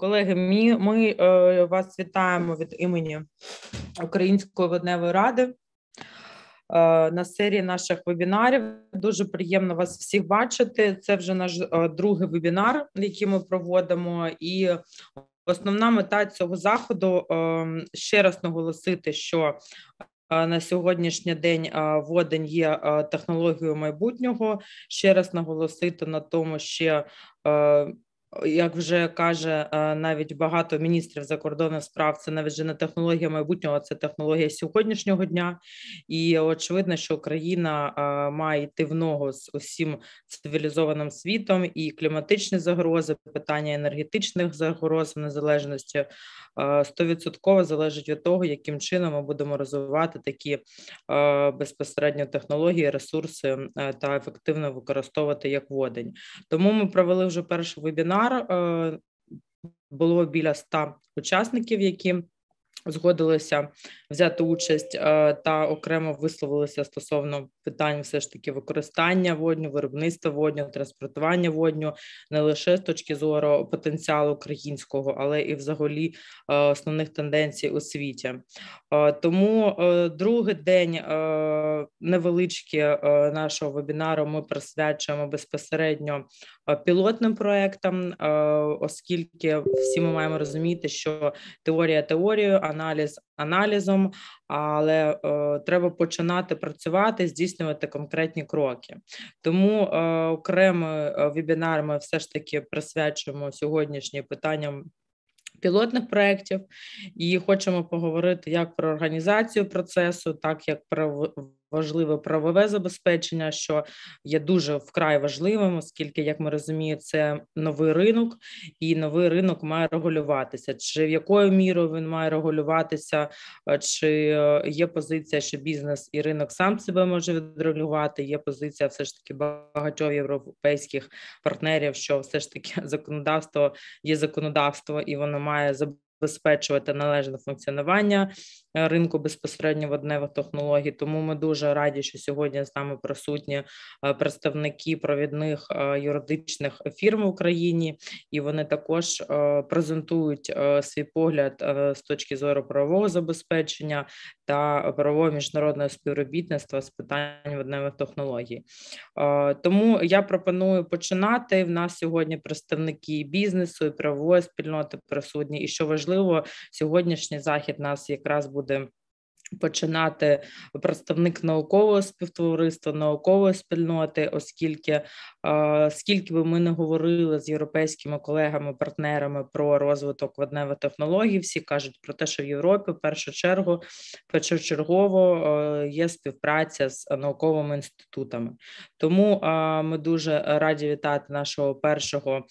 Колеги, ми, ми е, вас вітаємо від імені Української водневої ради е, на серії наших вебінарів. Дуже приємно вас всіх бачити. Це вже наш е, другий вебінар, який ми проводимо, і основна мета цього заходу е, ще раз наголосити, що е, на сьогоднішній день е, водень є технологією майбутнього. Ще раз наголосити на тому, що як вже каже е, навіть багато міністрів закордонних справ, це навіть вже не технологія майбутнього, це технологія сьогоднішнього дня. І очевидно, що Україна е, має йти в ногу з усім цивілізованим світом і кліматичні загрози, питання енергетичних загроз незалежності Е, стовідсотково залежить від того, яким чином ми будемо розвивати такі безпосередньо технології, ресурси та ефективно використовувати як водень. Тому ми провели вже перший вебінар. Було біля 100 учасників, які згодилися взяти участь та окремо висловилися стосовно питань, все ж таки використання водню, виробництва водню, транспортування водню не лише з точки зору потенціалу українського, але і взагалі основних тенденцій у світі. Тому другий день невеличкі нашого вебінару ми присвячуємо безпосередньо пілотним проектам, оскільки всі ми маємо розуміти, що теорія теорією, аналіз аналізом, але е, треба починати працювати, здійснювати конкретні кроки. Тому е, окремий е, вебінар ми все ж таки присвячуємо сьогоднішнім питанням. Пілотних проєктів і хочемо поговорити як про організацію процесу, так як про важливе правове забезпечення, що є дуже вкрай важливим, оскільки, як ми розуміємо, це новий ринок, і новий ринок має регулюватися. Чи в якою мірою він має регулюватися, е, чи е, є позиція, що бізнес і ринок сам себе може відрегулювати? Є позиція, все ж таки багатьох європейських партнерів, що все ж таки законодавство є законодавство, і воно має забезпечувати належне функціонування ринку безпосередньо водневих технологій. Тому ми дуже раді, що сьогодні з нами присутні е, представники провідних е, юридичних фірм в Україні, і вони також презентують свій погляд з точки зору правового забезпечення та правового міжнародного співробітництва з питань водневих технологій. Тому я пропоную починати. В нас сьогодні представники бізнесу і правової спільноти присутні. І що важливо, сьогоднішній захід нас якраз буде буде. Починати представник наукового співтовариства, наукової спільноти, оскільки скільки би ми не говорили з європейськими колегами, партнерами про розвиток водневих технологій, всі кажуть про те, що в Європі в першу чергу першочергово є співпраця з науковими інститутами. Тому ми дуже раді вітати нашого першого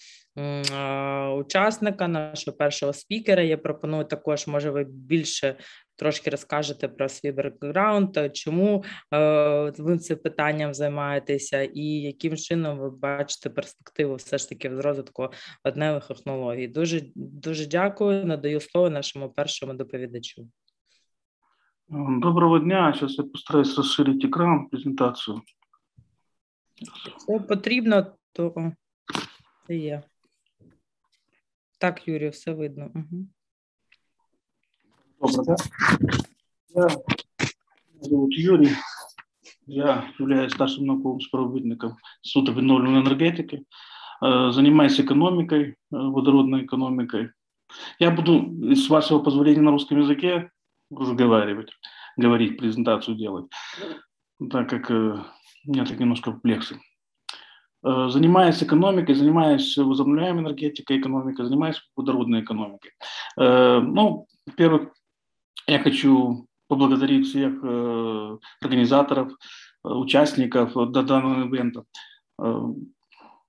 учасника, нашого першого спікера. Я пропоную також, може, ви більше трошки розкажете про свій бекграунд, чому ви цим питанням займаєтеся, і яким чином ви бачите перспективу все ж таки в розвитку одневих технологій. Дуже дуже дякую. Надаю слово нашому першому доповідачу. Доброго дня. Сейчас я постараюсь розширити екран, презентацію. Якщо потрібно, то це є. Так, Юрій, все видно. Угу. Добре, да? Я зовут Юрій. Я являюсь старшим науковым співробітником Института відновленої енергетики. Э, занимаюсь экономикой, э, водородной экономикой. Я буду, с вашего позволения, на русском языке разговаривать, говорить, презентацию делать, так как э, у меня так немножко плексы. Занимаюсь экономикой, занимаюсь возобновляемой энергетикой, экономикой, занимаюсь водородной экономикой. Ну, во-первых, я хочу поблагодарить всех э, организаторов, э, участников данного ивента. Э,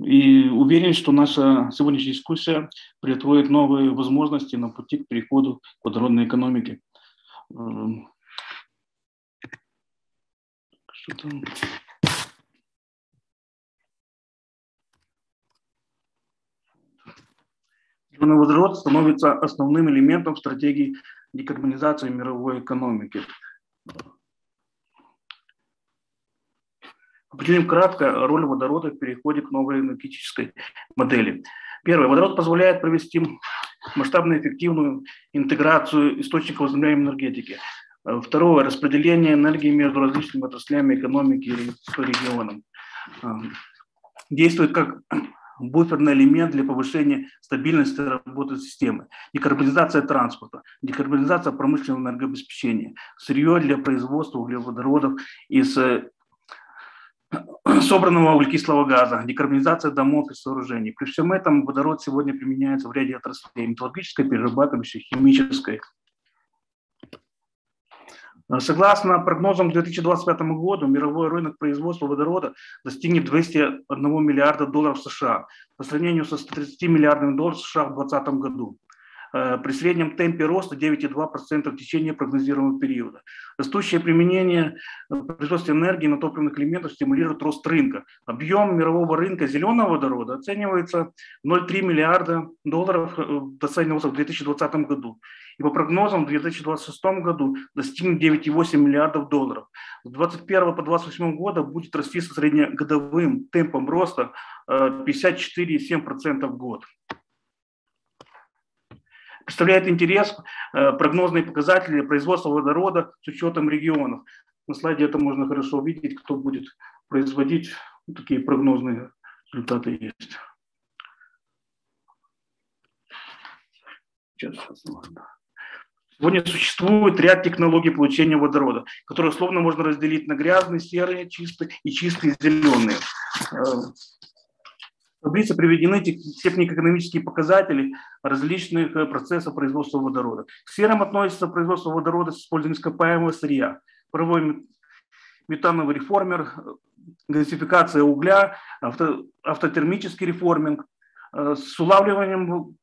и уверен, что наша сегодняшняя дискуссия притворит новые возможности на пути к переходу к водородной экономике. Что там? Водород становится основным элементом стратегии декарбонизации мировой экономики. Определим кратко роль водорода в переходе к новой энергетической модели. Первое. Водород позволяет провести масштабно-эффективную интеграцию источников возобновляемой энергетики. Второе – распределение энергии между различными отраслями экономики и по регионам. Действует как буферный элемент для повышения стабильности работы системы, декарбонизация транспорта, декарбонизация промышленного энергообеспечения, сырье для производства углеводородов из э, собранного углекислого газа, декарбонизация домов и сооружений. При всем этом водород сегодня применяется в ряде отраслей – металлургической, перерабатывающей, химической, согласно прогнозам к 2025 году, мировой рынок производства водорода достигнет 201 миллиарда долларов США по сравнению со 130 миллиардами долларов США в 2020 году. Э, при среднем темпе роста 9,2% в течение прогнозируемого периода. Растущее применение э, производства энергии на топливных элементов стимулирует рост рынка. Объем мирового рынка зеленого водорода оценивается 0,3 миллиарда долларов, оценивался в 2020 году. И по прогнозам в 2026 году достигнет 9,8 миллиардов долларов. С 2021 по 2028 года будет расти со среднегодовым темпом роста 54,7% в год представляет интерес э, прогнозные показатели производства водорода с учетом регионов. На слайде это можно хорошо увидеть, кто будет производить. Такие прогнозные результаты есть. Сейчас, Сегодня существует ряд технологий получения водорода, которые условно можно разделить на грязные, серые, чистые и чистые зеленые. Э, в таблице приведены технико-экономические показатели различных э, процессов производства водорода. К серым относится производство водорода с использованием ископаемого сырья, паровой метановый реформер, газификация угля, авто, автотермический реформинг э, с улавливанием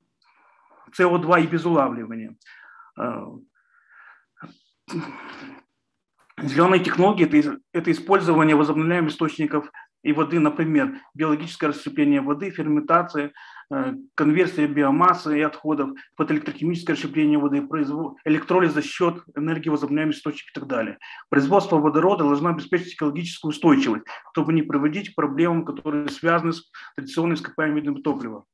СО2 и без улавливания. Э, Зеленые технологии это, – это использование возобновляемых источников и воды, например, биологическое расщепление воды, ферментация, э, конверсия биомассы и отходов, фотоэлектрохимическое расщепление воды, электролиз за счет энергии возобновляемых источников и так далее. Производство водорода должно обеспечить экологическую устойчивость, чтобы не приводить к проблемам, которые связаны с традиционными ископаемыми видами топлива.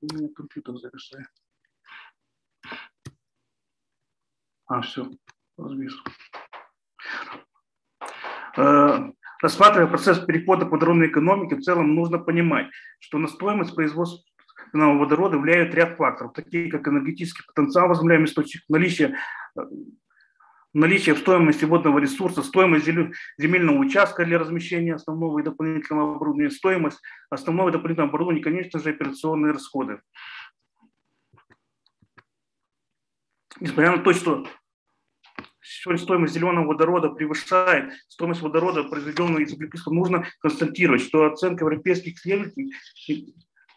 У меня компьютер зависает. А, все, развис. Э, рассматривая процесс перехода к водородной экономике, в целом нужно понимать, что на стоимость производственного водорода влияет ряд факторов, такие как энергетический потенциал возобновляемых источников, наличие э, наличие в стоимости водного ресурса, стоимость земельного участка для размещения основного и дополнительного оборудования, стоимость основного и дополнительного оборудования, конечно же, операционные расходы. Несмотря на то, что сегодня стоимость зеленого водорода превышает стоимость водорода, произведенного из углекислого, нужно констатировать, что оценка европейских исследователей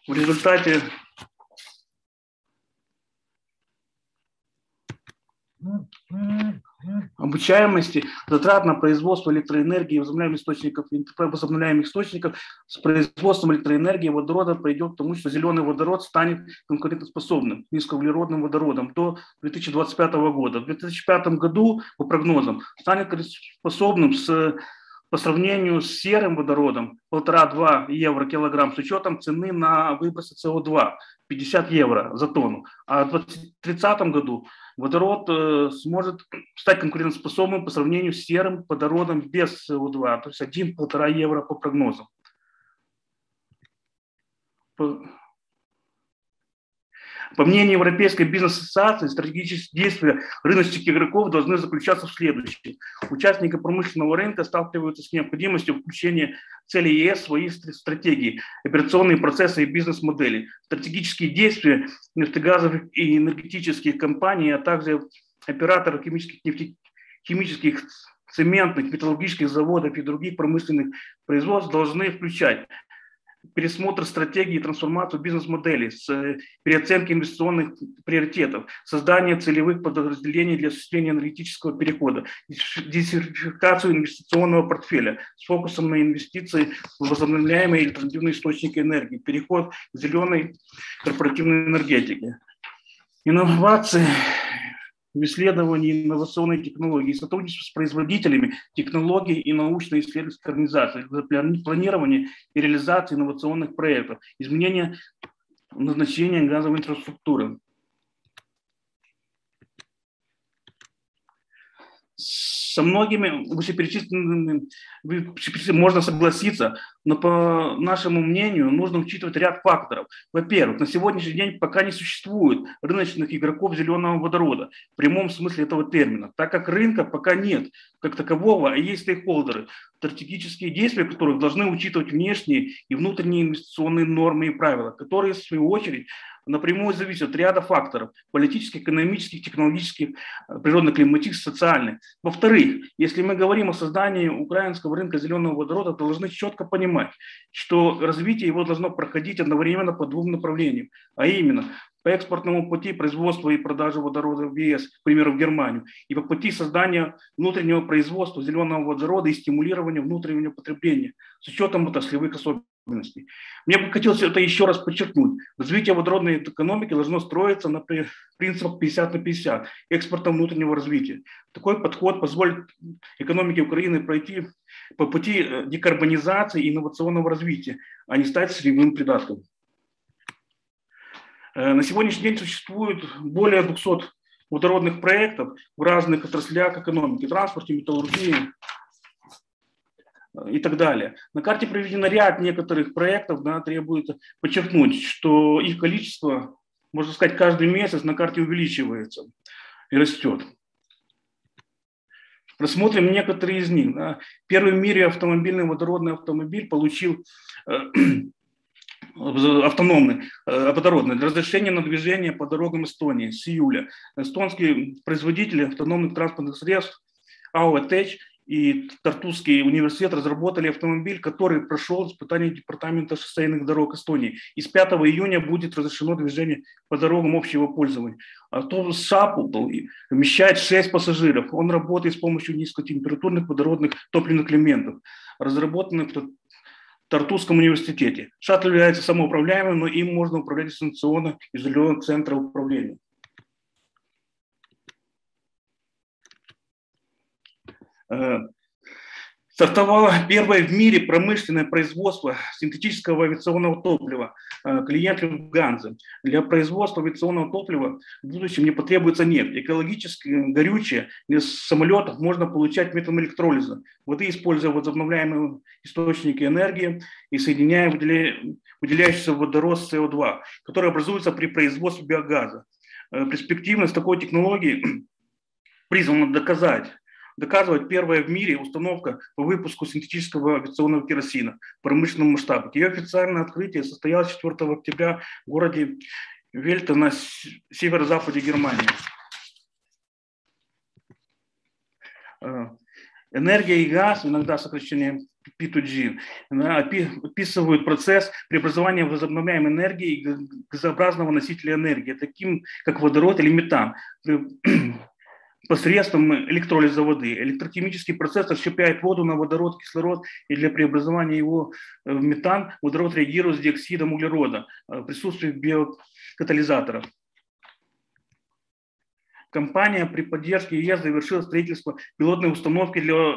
в результате обучаемости, затрат на производство электроэнергии, возобновляемых источников, возобновляемых источников с производством электроэнергии водорода придет к тому, что зеленый водород станет конкурентоспособным, низкоуглеродным водородом до 2025 года. В 2005 году, по прогнозам, станет способным с по сравнению с серым водородом 1,5-2 евро килограмм с учетом цены на выбросы СО2 50 евро за тонну. А в 2030 году водород э, сможет стать конкурентоспособным по сравнению с серым водородом без СО2, то есть 1-1,5 евро по прогнозам. По мнению Европейской бизнес-ассоциации, стратегические действия рыночных игроков должны заключаться в следующем. Участники промышленного рынка сталкиваются с необходимостью включения целей ЕС в свои стратегии, операционные процессы и бизнес-модели. Стратегические действия нефтегазовых и энергетических компаний, а также операторов химических, нефте, химических цементных, металлургических заводов и других промышленных производств должны включать пересмотр стратегии и трансформацию бизнес-моделей, с э, инвестиционных приоритетов, создание целевых подразделений для осуществления энергетического перехода, диверсификацию инвестиционного портфеля с фокусом на инвестиции в возобновляемые альтернативные источники энергии, переход к зеленой корпоративной энергетике. инновации в исследовании инновационной технологии, сотрудничество с производителями технологий и научно-исследовательских организаций для планирования и реализации инновационных проектов, изменения назначения газовой инфраструктуры. Со многими вышеперечисленными можно согласиться, но по нашему мнению нужно учитывать ряд факторов. Во-первых, на сегодняшний день пока не существует рыночных игроков зеленого водорода в прямом смысле этого термина, так как рынка пока нет как такового, а есть стейкхолдеры, стратегические действия которых должны учитывать внешние и внутренние инвестиционные нормы и правила, которые, в свою очередь, напрямую зависят от ряда факторов – политических, экономических, технологических, э, природно-климатических, социальных. Во-вторых, если мы говорим о создании украинского рынка зеленого водорода, то должны четко понимать, что развитие его должно проходить одновременно по двум направлениям, а именно по экспортному пути производства и продажи водорода в ЕС, к примеру, в Германию, и по пути создания внутреннего производства зеленого водорода и стимулирования внутреннего потребления с учетом отраслевых особенностей. Мне бы хотелось это еще раз подчеркнуть. Развитие водородной экономики должно строиться на принципах 50 на 50, экспорта внутреннего развития. Такой подход позволит экономике Украины пройти по пути э, декарбонизации и инновационного развития, а не стать сырьевым придатком. Э, на сегодняшний день существует более 200 водородных проектов в разных отраслях экономики, транспорте, металлургии э, и так далее. На карте проведено ряд некоторых проектов, да, требует подчеркнуть, что их количество, можно сказать, каждый месяц на карте увеличивается и растет. Рассмотрим некоторые из них. Первый в мире автомобильный водородный автомобиль получил э, автономный, э, водородный, для разрешения на движение по дорогам Эстонии с июля. Эстонские производители автономных транспортных средств АО «ТЭЧ» и Тартусский университет разработали автомобиль, который прошел испытание Департамента шоссейных дорог Эстонии. И с 5 июня будет разрешено движение по дорогам общего пользования. Автобус «Шапл» вмещает 6 пассажиров. Он работает с помощью низкотемпературных водородных топливных элементов, разработанных Тартусском университете. Шаттл является самоуправляемым, но им можно управлять дистанционно из удаленного центра управления. Стартовало первое в мире промышленное производство синтетического авиационного топлива э, клиентов Ганзы. Для производства авиационного топлива в будущем не потребуется нефть. Экологически горючее из самолетов можно получать методом электролиза. Воды используя возобновляемые источники энергии и соединяя выделяющийся водород СО2, который образуется при производстве биогаза. Э, перспективность такой технологии призвана доказать доказывает первая в мире установка по выпуску синтетического авиационного керосина в промышленном масштабе. Ее официальное открытие состоялось 4 октября в городе Вельта на северо-западе Германии. Э, энергия и газ, иногда сокращение P2G, описывают процесс преобразования возобновляемой энергии и газообразного носителя энергии, таким как водород или метан посредством электролиза воды. Электрохимический процесс расщепляет воду на водород, кислород, и для преобразования его э, в метан водород реагирует с диоксидом углерода э, в присутствии биокатализаторов. Компания при поддержке ЕС завершила строительство пилотной установки для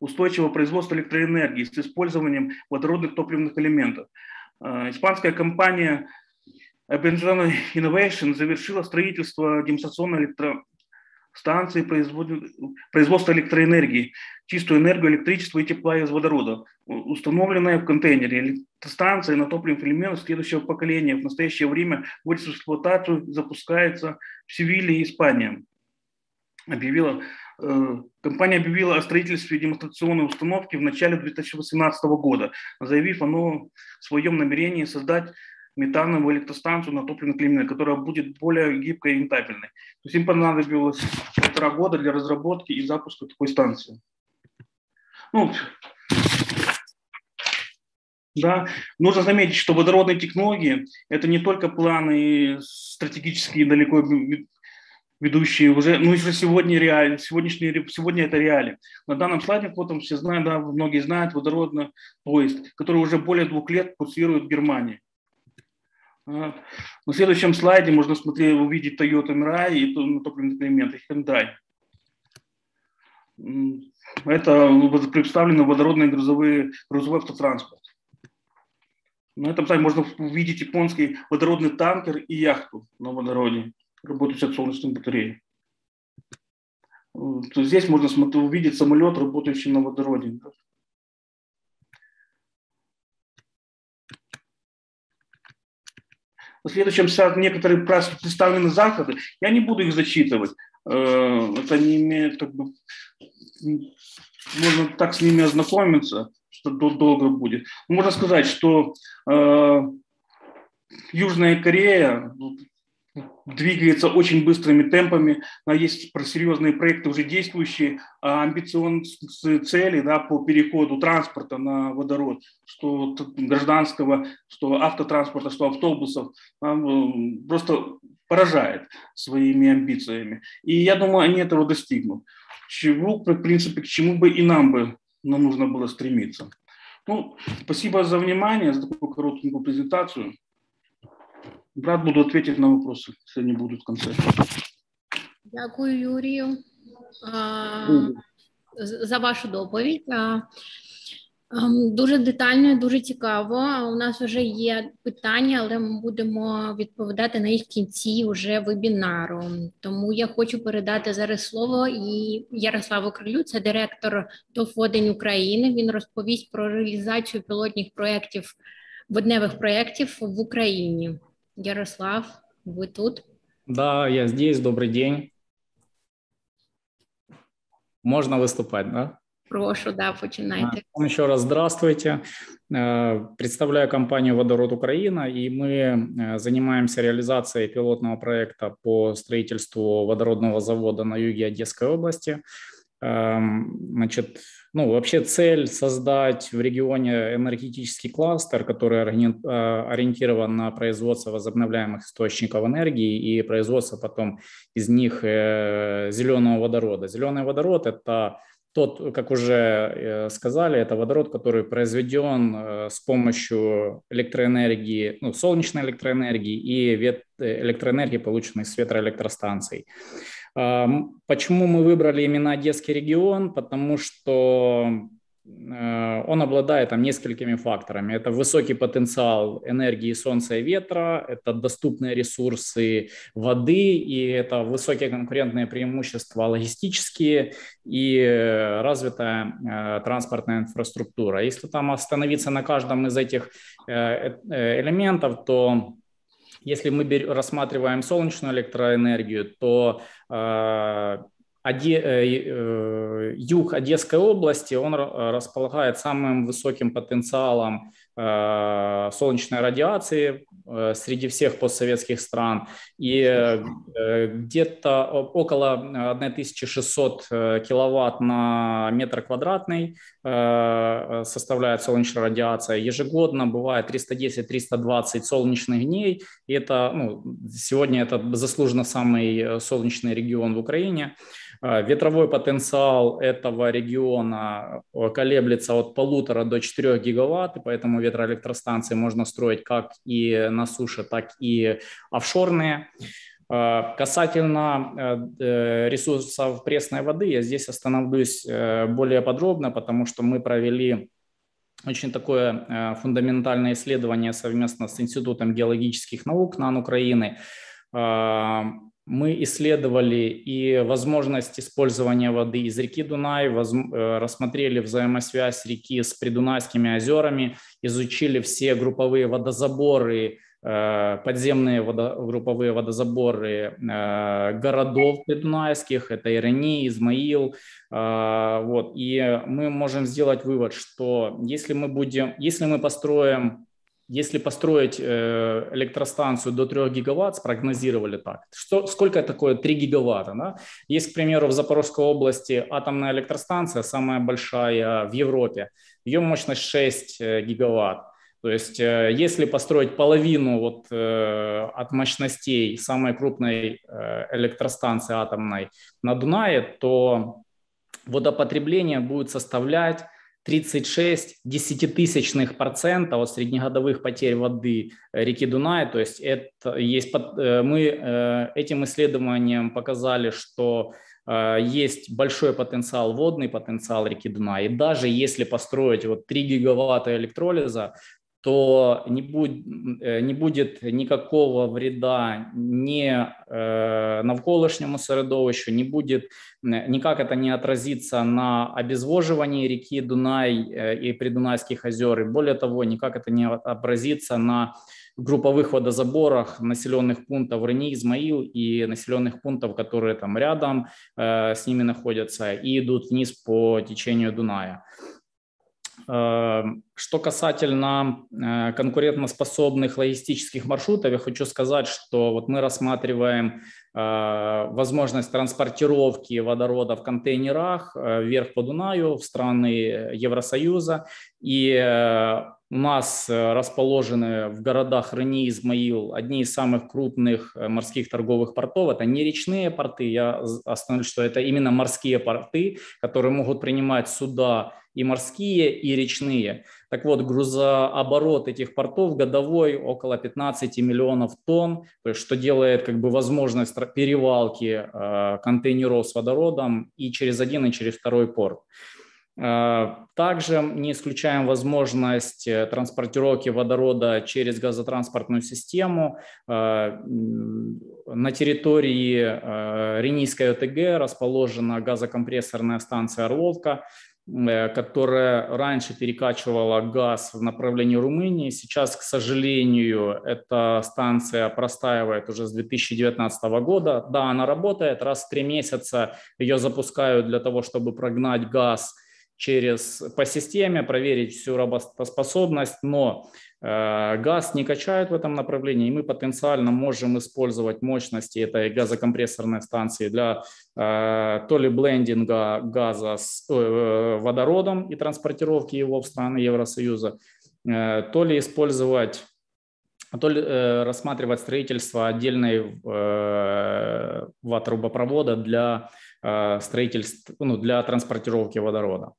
устойчивого производства электроэнергии с использованием водородных топливных элементов. Э, испанская компания Benjamin Innovation завершила строительство демонстрационной электро станции производства электроэнергии, чистую энергию, электричество и тепла из водорода, установленная в контейнере. Электростанция на топливных элементах следующего поколения в настоящее время вводится в эксплуатацию, запускается в Севиле и Испании. Объявила, э, компания объявила о строительстве демонстрационной установки в начале 2018 года, заявив о своем намерении создать метановую электростанцию на топливной клемме, которая будет более гибкой и рентабельной. То есть им понадобилось полтора года для разработки и запуска такой станции. Ну, да, нужно заметить, что водородные технологии – это не только планы стратегические далеко ведущие уже, ну уже сегодня реально, сегодняшний, сегодня это реалии. На данном слайде, вот все знают, да, многие знают, водородный поезд, который уже более двух лет курсирует в Германии. На следующем слайде можно смотреть, увидеть Toyota Mirai и топливный элемент, и Hyundai. Это представлены водородные грузовые, грузовой автотранспорт. На этом слайде можно увидеть японский водородный танкер и яхту на водороде, работающую от солнечной батареи. Здесь можно увидеть самолет, работающий на водороде. В следующем шаге некоторые представлены заходы. Я не буду их зачитывать. Э, это не имеет как бы... Можно так с ними ознакомиться, что долго будет. Можно сказать, что э, Южная Корея двигается очень быстрыми темпами, а есть серьезные проекты уже действующие, а амбиционные цели да, по переходу транспорта на водород, что гражданского, что автотранспорта, что автобусов, просто поражает своими амбициями. И я думаю, они этого достигнут. Чего, в принципе, к чему бы и нам бы нам нужно было стремиться. Ну, спасибо за внимание, за такую короткую презентацию. Брат буду ответить на вопросы, если они будут в конце. Дякую, Юрію, за вашу доповідь. Дуже детально, дуже цікаво. У нас вже є питання, але ми будемо відповідати на їх в кінці вже вебінару. Тому я хочу передати зараз слово і Ярославу Крилю, це директор ТОВ «Водень України. Він розповість про реалізацію пілотних проєктів водневих проєктів в Україні. Ярослав, вы тут? Да, я здесь. Добрый день. Можно выступать, да? Прошу, да, починайте. Еще раз здравствуйте. Э, представляю компанию «Водород Украина», и мы э, занимаемся реализацией пилотного проекта по строительству водородного завода на юге Одесской области. Эм, значит, ну, вообще цель создать в регионе энергетический кластер, который а, ориентирован на производство возобновляемых источников энергии и производство потом из них э, зеленого водорода. Зеленый водород – это тот, как уже э, сказали, это водород, который произведен э, с помощью электроэнергии, ну, солнечной электроэнергии и электроэнергии, полученной с ветроэлектростанций. Почему мы выбрали именно Одесский регион? Потому что э, он обладает там несколькими факторами. Это высокий потенциал энергии солнца и ветра, это доступные ресурсы воды, и это высокие конкурентные преимущества логистические и развитая э, транспортная инфраструктура. Если там остановиться на каждом из этих э, элементов, то если мы рассматриваем солнечную электроэнергию, то э, Оде, э, э, юг Одесской области, он располагает самым высоким потенциалом солнечной радиации э, среди всех постсоветских стран. И э, где-то около 1600 э, киловатт на метр квадратный э, составляет солнечная радиация. Ежегодно бывает 310-320 солнечных дней. И это, ну, сегодня это заслуженно самый солнечный регион в Украине. А, ветровой потенциал этого региона э, колеблется от полутора до 4 гигаватт, и поэтому ветроэлектростанции можно строить как и на суше, так и офшорные. А, касательно э, э, ресурсов пресной воды, я здесь остановлюсь более подробно, потому что мы провели очень такое фундаментальное исследование совместно с Институтом геологических наук НАН Украины а, мы исследовали и возможность использования воды из реки Дунай, воз, э, рассмотрели взаимосвязь реки с придунайскими озерами, изучили все групповые водозаборы, э, подземные водо, групповые водозаборы э, городов придунайских, это Ирани, Измаил. Вот. И мы можем сделать вывод, что если мы, будем, если мы построим если построить э, электростанцию до 3 гигаватт, спрогнозировали так, что, сколько такое 3 гигаватта? Да? Есть, к примеру, в Запорожской области атомная электростанция, самая большая в Европе, ее мощность 6 э, гигаватт. То есть, э, если построить половину вот, от мощностей самой крупной электростанции атомной на Дунае, то водопотребление будет составлять 36 десятитысячных процента от среднегодовых потерь воды реки Дунай. То есть это есть, мы этим исследованием показали, что есть большой потенциал, водный потенциал реки Дунай. И даже если построить вот 3 гигаватта электролиза, то не, будь, э, не будет никакого вреда ни э, навколишньому середовищу, не будет, никак это не отразится на обезвоживании реки Дунай э, и Придунайских озер, и более того, никак это не отразится на групповых водозаборах населенных пунктов Рени, Измаил и населенных пунктов, которые там рядом э, с ними находятся и идут вниз по течению Дуная. Эм, что касательно э, конкурентоспособных логистических маршрутов, я хочу сказать, что вот мы рассматриваем э, возможность транспортировки водорода в контейнерах э, вверх по Дунаю в страны Евросоюза. И у нас расположены в городах Рени Измаил одни из самых крупных морских торговых портов. Это не речные порты, я остановлюсь, что это именно морские порты, которые могут принимать суда и морские, и речные. Так вот, грузооборот этих портов годовой около 15 миллионов тонн, что делает как бы возможность перевалки э, контейнеров с водородом и через один, и через второй порт. Э, также не исключаем возможность э, транспортировки водорода через газотранспортную систему. На территории Ренийской ОТГ расположена газокомпрессорная станция «Орловка», Э, которая раньше перекачивала газ в направлении Румынии. Сейчас, к сожалению, эта станция простаивает уже с 2019 года. Да, она работает, раз в три месяца ее запускают для того, чтобы прогнать газ через, по системе, проверить всю работоспособность, но Э, газ не качают в этом направлении, и мы потенциально можем использовать мощности этой газокомпрессорной станции для э, то ли блендинга газа с э, водородом и транспортировки его в страны Евросоюза, то ли использовать то ли рассматривать строительство отдельной трубопровода для строительства, ну, для транспортировки водорода.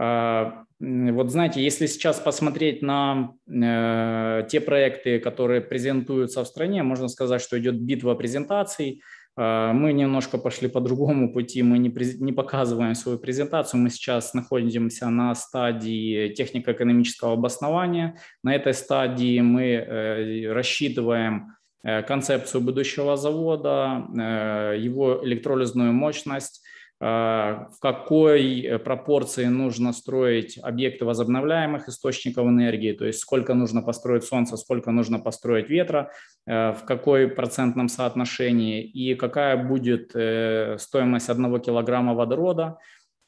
А, вот знаете, если сейчас посмотреть на э, те проекты, которые презентуются в стране, можно сказать, что идет битва презентаций. Э, мы немножко пошли по другому пути, мы не, не показываем свою презентацию, мы сейчас находимся на стадии технико-экономического обоснования. На этой стадии мы э, рассчитываем э, концепцию будущего завода, э, его электролизную мощность, а, в какой э, пропорции нужно строить объекты возобновляемых источников энергии, то есть сколько нужно построить солнца, сколько нужно построить ветра, э, в какой процентном соотношении и какая будет э, стоимость одного килограмма водорода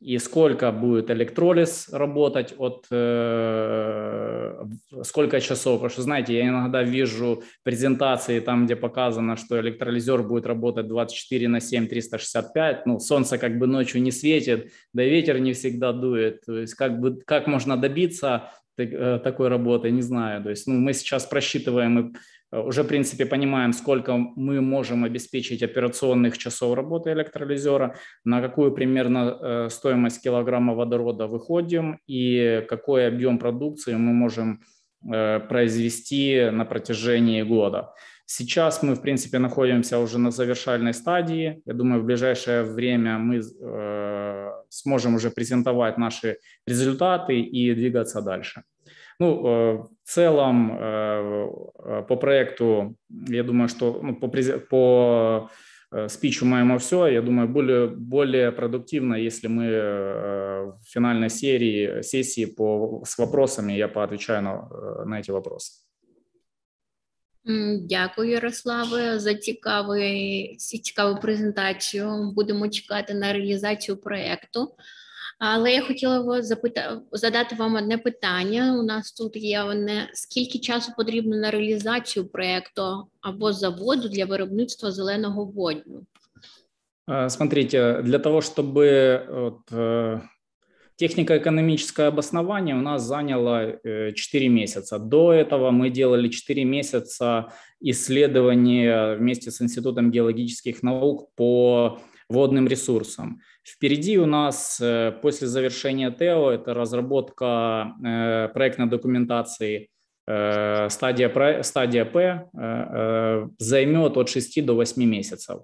и сколько будет электролиз работать от э, сколько часов. Потому что, знаете, я иногда вижу презентации там, где показано, что электролизер будет работать 24 на 7, 365. Ну, солнце как бы ночью не светит, да и ветер не всегда дует. То есть как, бы, как можно добиться э, такой работы, не знаю. То есть ну, мы сейчас просчитываем и уже, в принципе, понимаем, сколько мы можем обеспечить операционных часов работы электролизера, на какую примерно э, стоимость килограмма водорода выходим и какой объем продукции мы можем э, произвести на протяжении года. Сейчас мы, в принципе, находимся уже на завершальной стадии. Я думаю, в ближайшее время мы сможем уже презентовать наши результаты и двигаться дальше. Ну, э, в целом э, э, по проекту, я думаю, что ну, по, по спичу моему все. Я думаю, более, более продуктивно, если мы в финальной серии, сессии по, с вопросами, я поотвечаю на, на эти вопросы. Дякую, Ярославе, за цікавий, цікаву презентацію. Будемо чекати на реалізацію проєкту. Але я хотіла запита... задати вам одне питання. У нас тут є одне скільки часу потрібно на реалізацію проєкту або заводу для виробництва зеленого водню? Смотрите, для того, чтобы вот, э, технико-экономическое обоснование у нас заняло 4 месяца. До этого мы делали 4 месяца исследования вместе с Институтом геологических наук по водным ресурсам. Впереди у нас после завершения ТЭО это разработка проектной документации стадия, стадия П займет от 6 до 8 месяцев.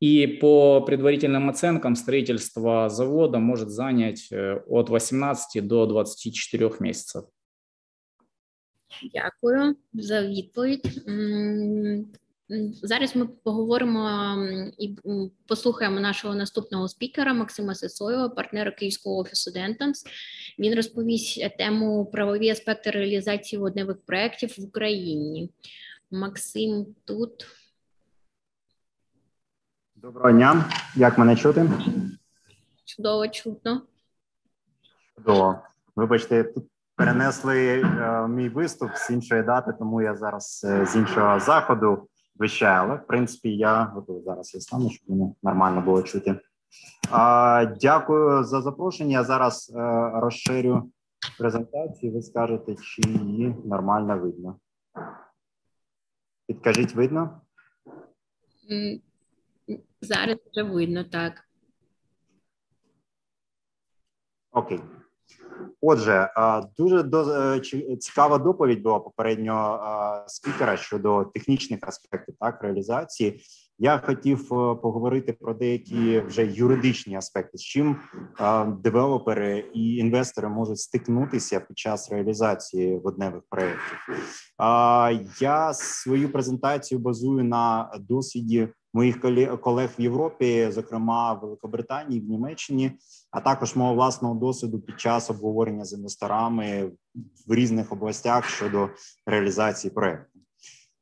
И по предварительным оценкам строительство завода может занять от 18 до 24 месяцев. Дякую за відповідь. Зараз ми поговоримо і послухаємо нашого наступного спікера Максима Сесоєва, партнера Київського офісу Дентанс. Він розповість тему правові аспекти реалізації водневих проєктів в Україні. Максим тут. Доброго дня. Як мене чути? Чудово чутно. Чудово. Вибачте, тут перенесли е, мій виступ з іншої дати, тому я зараз е, з іншого заходу вищаю. Але в принципі я готовий зараз. Я стану, щоб мене нормально було чути. Е, дякую за запрошення. Я зараз е, розширю презентацію. Ви скажете, чи її нормально видно. Підкажіть, видно? Зараз вже видно, так. Окей. Отже, дуже цікава доповідь була попереднього спікера щодо технічних аспектів так реалізації. Я хотів е, поговорити про деякі вже юридичні аспекти, з чим девелопери і інвестори можуть стикнутися під час реалізації водневих проєктів. Я свою презентацію базую на досвіді моїх колег в Європі, зокрема в Великобританії, в Німеччині, а також мого власного досвіду під час обговорення з інвесторами в різних областях щодо реалізації проекту.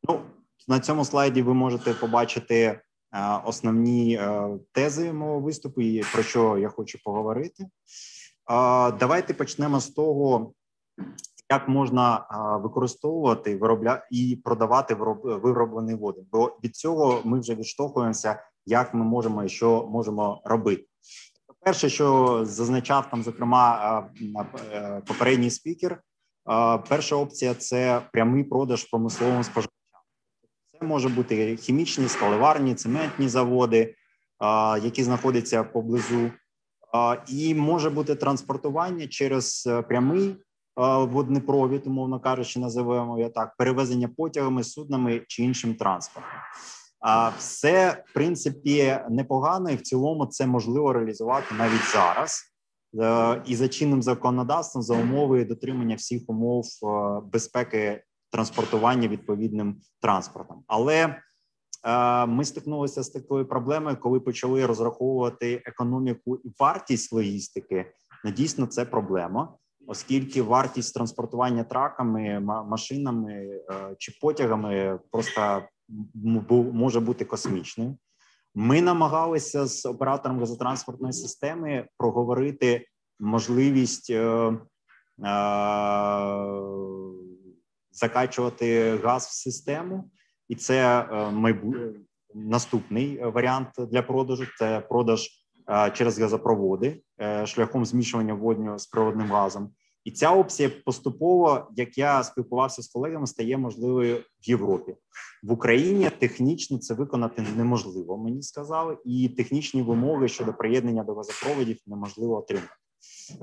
Ну на цьому слайді ви можете побачити е, основні е, тези мого виступу і про що я хочу поговорити. Е, давайте почнемо з того, як можна використовувати виробля і продавати вироблений води. Бо від цього ми вже відштовхуємося, як ми можемо і що можемо робити. Перше, що зазначав там, зокрема, попередній спікер, перша опція це прямий продаж промисловим споживачам. Це може бути хімічні, скаливарні, цементні заводи, які знаходяться поблизу, і може бути транспортування через е, прямий водний провід, умовно кажучи, називаємо я так, перевезення потягами, суднами чи іншим транспортом. А все в принципі непогано, і в цілому це можливо реалізувати навіть зараз. Е, і за чинним законодавством за умови дотримання всіх умов е, безпеки транспортування відповідним транспортом. Але е, ми стикнулися з такою проблемою, коли почали розраховувати економіку і вартість логістики. Ну, дійсно, це проблема, оскільки вартість транспортування траками, машинами е, чи потягами просто може бути космічною. Ми намагалися з оператором газотранспортної системи проговорити можливість е, закачувати газ в систему, і це е, майбу... наступний варіант для продажу. Це продаж е, через газопроводи е, шляхом змішування воднього з природним газом. І ця опція поступово, як я спілкувався з колегами, стає можливою в Європі в Україні. Технічно це виконати неможливо. Мені сказали, і технічні вимоги щодо приєднання до газопроводів неможливо отримати.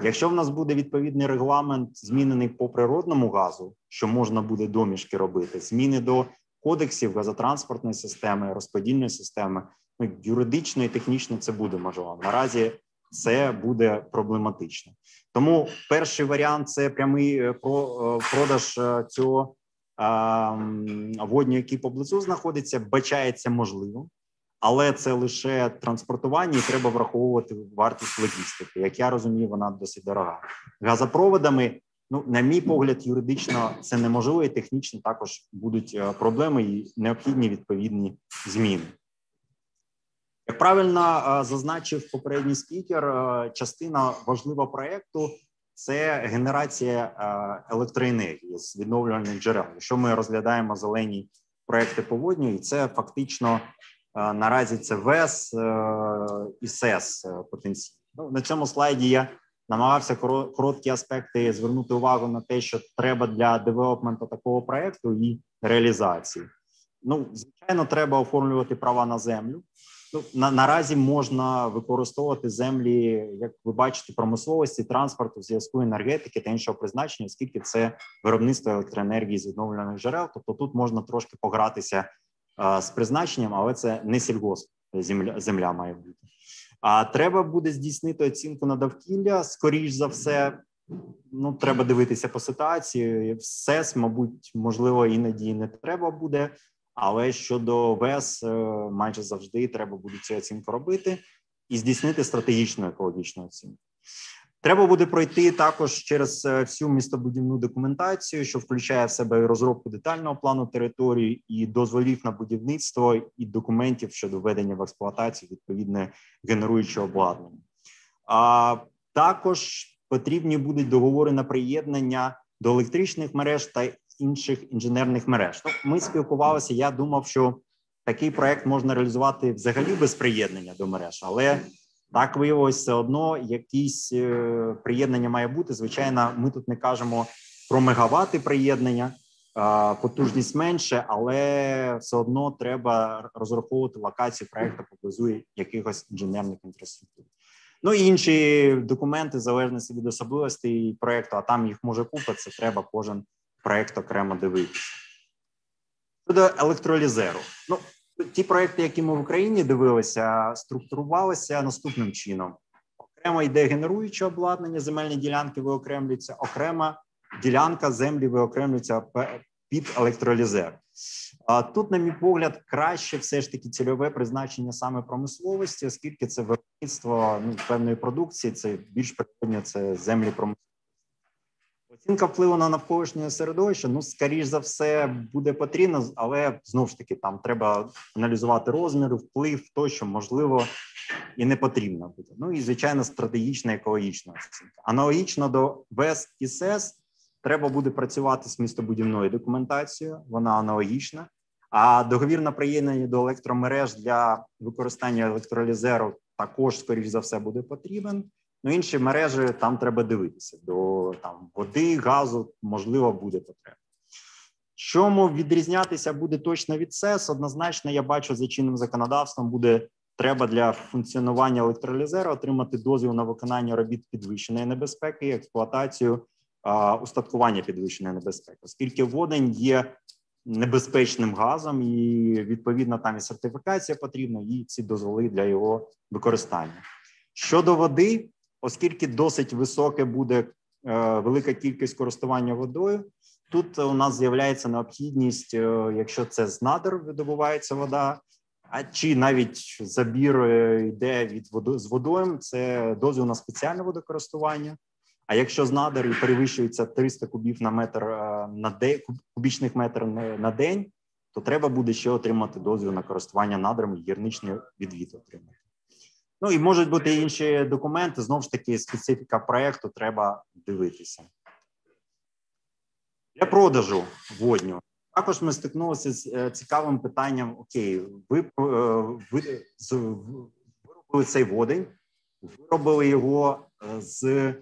Якщо в нас буде відповідний регламент, змінений по природному газу, що можна буде домішки робити, зміни до кодексів газотранспортної системи, розподільної системи, ну, юридично і технічно це буде можливо. Наразі це буде проблематично. Тому перший варіант це прямий е, е, продаж е, цього водню, який поблизу знаходиться, бачається можливим але це лише транспортування, і треба враховувати вартість логістики. Як я розумію, вона досить дорога. Газопроводами, ну на мій погляд, юридично це неможливо, і технічно також будуть е, проблеми і необхідні відповідні зміни. Як правильно е, зазначив попередній спікер, е, частина важлива проекту це генерація електроенергії з відновлювальних джерел. Що ми розглядаємо зелені проекти поводню, і це фактично Наразі це ВЕС е, і СЕС е, потенційно. Ну, на цьому слайді я намагався короткі аспекти звернути увагу на те, що треба для девелопменту такого проекту і реалізації. Ну, звичайно, треба оформлювати права на землю. Ну, на, наразі можна використовувати землі, як ви бачите, промисловості, транспорту, зв'язку енергетики та іншого призначення, оскільки це виробництво електроенергії з відновлюваних джерел. Тобто тут можна трошки погратися з призначенням, але це не сільгосп земля, земля має бути. А треба буде здійснити оцінку на довкілля. Скоріш за все, ну треба дивитися по ситуації. Все, мабуть, можливо, іноді не треба буде. Але щодо ВЕС, е, майже завжди треба буде цю оцінку робити і здійснити стратегічну екологічну оцінку. Треба буде пройти також через е, всю містобудівну документацію, що включає в себе розробку детального плану території і дозволів на будівництво і документів щодо введення в експлуатацію відповідне генеруючого обладнання. А також потрібні будуть договори на приєднання до електричних мереж та інших інженерних мереж. Ну, ми спілкувалися. Я думав, що такий проект можна реалізувати взагалі без приєднання до мереж, але так виявилось все одно. Якісь е, приєднання має бути. Звичайно, ми тут не кажемо про мегавати приєднання. Потужність менше, але все одно треба розраховувати локацію проекту поблизу якихось інженерних інфраструктур. Ну і інші документи в залежності від особливостей проекту, а там їх може купа, це треба кожен проект окремо дивитися. Щодо електролізеру. Ну, ті проекти, які ми в Україні дивилися, структурувалися наступним чином: окремо йде генеруюче обладнання, земельні ділянки виокремлюються, окрема ділянка землі виокремлюється під електролізер. А тут, на мій погляд, краще все ж таки цільове призначення саме промисловості, оскільки це виробництво ну, певної продукції, це більш природньо, це землі промисловості. Оцінка впливу на навколишнє середовище, ну, скоріш за все, буде потрібно, але знову ж таки, там треба аналізувати розміри, вплив, то, що можливо і не потрібно буде. Ну і звичайно, стратегічна екологічна оцінка. Аналогічно до ВЕС і СЕС треба буде працювати з містобудівною документацією, вона аналогічна. А договір на приєднання до електромереж для використання електролізеру також, скоріш за все, буде потрібен. Ну, інші мережі там треба дивитися до там води, газу, можливо, буде потреба. Чому відрізнятися буде точно від СЕС? Однозначно, я бачу за чинним законодавством буде треба для функціонування електролізера отримати дозвіл на виконання робіт підвищеної небезпеки експлуатацію а, устаткування підвищеної небезпеки, оскільки водень є небезпечним газом, і відповідно там і сертифікація потрібна, і ці дозволи для його використання. Щодо води, оскільки досить високе буде е, велика кількість користування водою. Тут у нас з'являється необхідність, е, якщо це з надр видобувається вода, а чи навіть забір е, йде від води з водою, це дозвіл на спеціальне водокористування. А якщо з надр перевищується 300 кубів на метр на день, кубічних метрів на день, то треба буде ще отримати дозвіл на користування надрами гірничний відвід отримати. Ну і можуть бути інші документи. Знову ж таки, специфіка проекту треба дивитися. Для продажу водню. Також ми стикнулися з е, цікавим питанням: Окей, ви е, ви виробили цей водень, виробили його е, з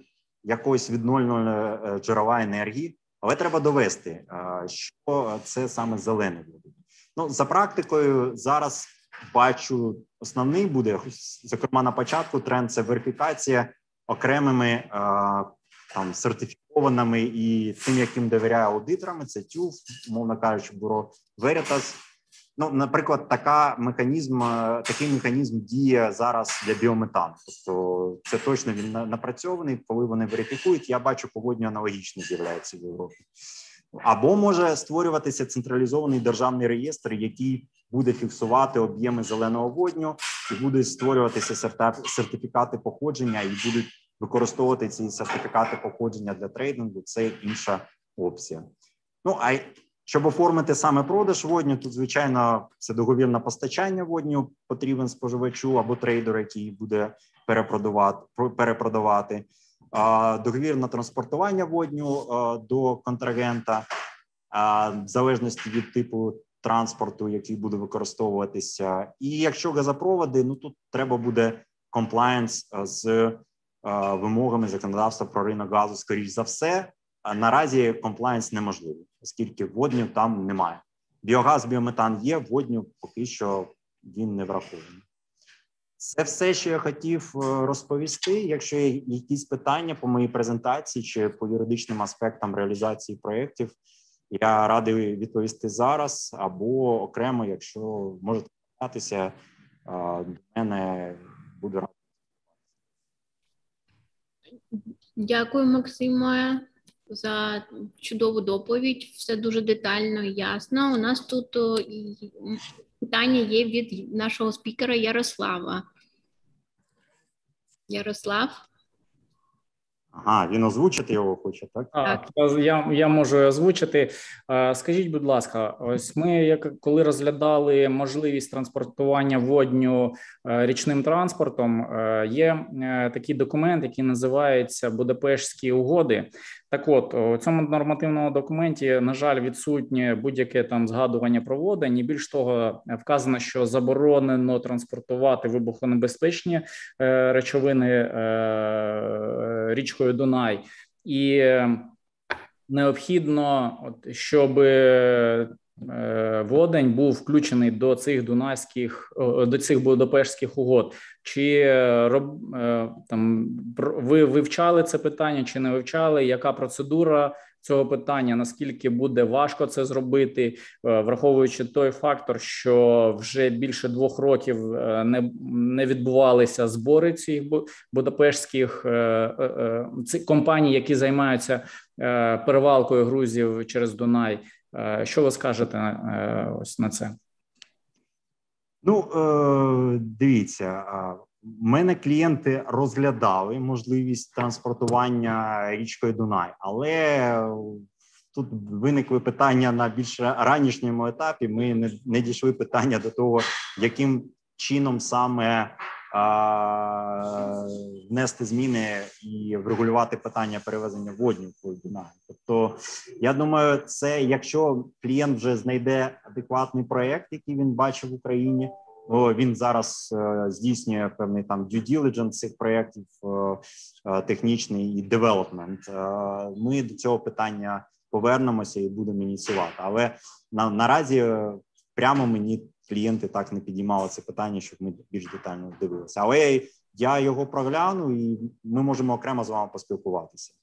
якоїсь відновленої джерела енергії, але треба довести, що це саме зелений водень. Ну, за практикою, зараз бачу, основний буде зокрема на початку. Тренд це верифікація окремими там сертифікованими і тим, яким довіряє аудиторами. Це TÜV, мовно кажучи, бюро Veritas. Ну, наприклад, така механізм, такий механізм діє зараз для біометану. Тобто, це точно він напрацьований. Коли вони верифікують, я бачу погодні аналогічно з'являється в Європі. Або може створюватися централізований державний реєстр, який буде фіксувати об'єми зеленого водню, і будуть створюватися сертифікати походження, і будуть використовувати ці сертифікати походження для трейдингу. Це інша опція. Ну а щоб оформити саме продаж водню, тут звичайно це договір на постачання водню потрібен споживачу або трейдеру, який буде перепродавати перепродавати. Договір на транспортування водню до контрагента, в залежності від типу транспорту, який буде використовуватися, і якщо газопроводи, ну тут треба буде комплаєнс з вимогами законодавства про ринок газу, скоріш за все. Наразі комплаєнс неможливий, оскільки водню там немає. Біогаз, біометан є, водню поки що він не врахований. Це все, що я хотів розповісти. Якщо є якісь питання по моїй презентації чи по юридичним аспектам реалізації проєктів, я радий відповісти зараз або окремо, якщо можете звертатися до мене, буду радий. Дякую, Максиме, за чудову доповідь. Все дуже детально і ясно. У нас тут питання є від нашого спікера Ярослава. Ярослав. Ага, він озвучити його хоче, так? Так, я я можу озвучити. Скажіть, будь ласка, ось ми, як коли розглядали можливість транспортування водню е, річним транспортом, е, є е, такий документ, який називається Будапештські угоди. Так, от у цьому нормативному документі, на жаль, відсутнє будь-яке там згадування про водень. І більш того, вказано, що заборонено транспортувати вибухонебезпечні речовини річкою Дунай, і необхідно, от щоб Е, водень був включений до цих дунайських до цих Будапештських угод. Чи е, там ви вивчали це питання, чи не вивчали? Яка процедура цього питання? Наскільки буде важко це зробити, е, враховуючи той фактор, що вже більше двох років не не відбувалися збори цих Будапештських компаній, які займаються перевалкою грузів через Дунай? Е, що ви скажете е, ось на це? Ну е, дивіться, мене клієнти розглядали можливість транспортування річкою Дунай, але тут виникли питання на більш ранішньому етапі. Ми не, не дійшли питання до того, яким чином саме внести зміни і врегулювати питання перевезення водню по Дунаї. Тобто, я думаю, це якщо клієнт вже знайде адекватний проект, який він бачив в Україні. Він зараз е, здійснює певний там due diligence цих проєктів, е, е, технічний і девелопмент. Ми до цього питання повернемося і будемо ініціювати. Але на наразі прямо мені клієнти так не підіймали це питання, щоб ми більш детально дивилися. Але я його прогляну, і ми можемо окремо з вами поспілкуватися.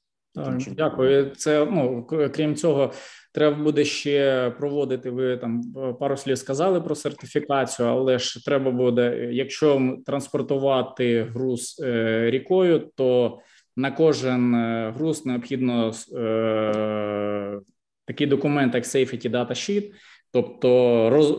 Так, Дякую. Це ну крім цього, треба буде ще проводити. Ви там пару слів сказали про сертифікацію, але ж треба буде, якщо транспортувати груз е, рікою, то на кожен е, груз необхідно е, такий документ, як Safety Data Sheet, Тобто роз,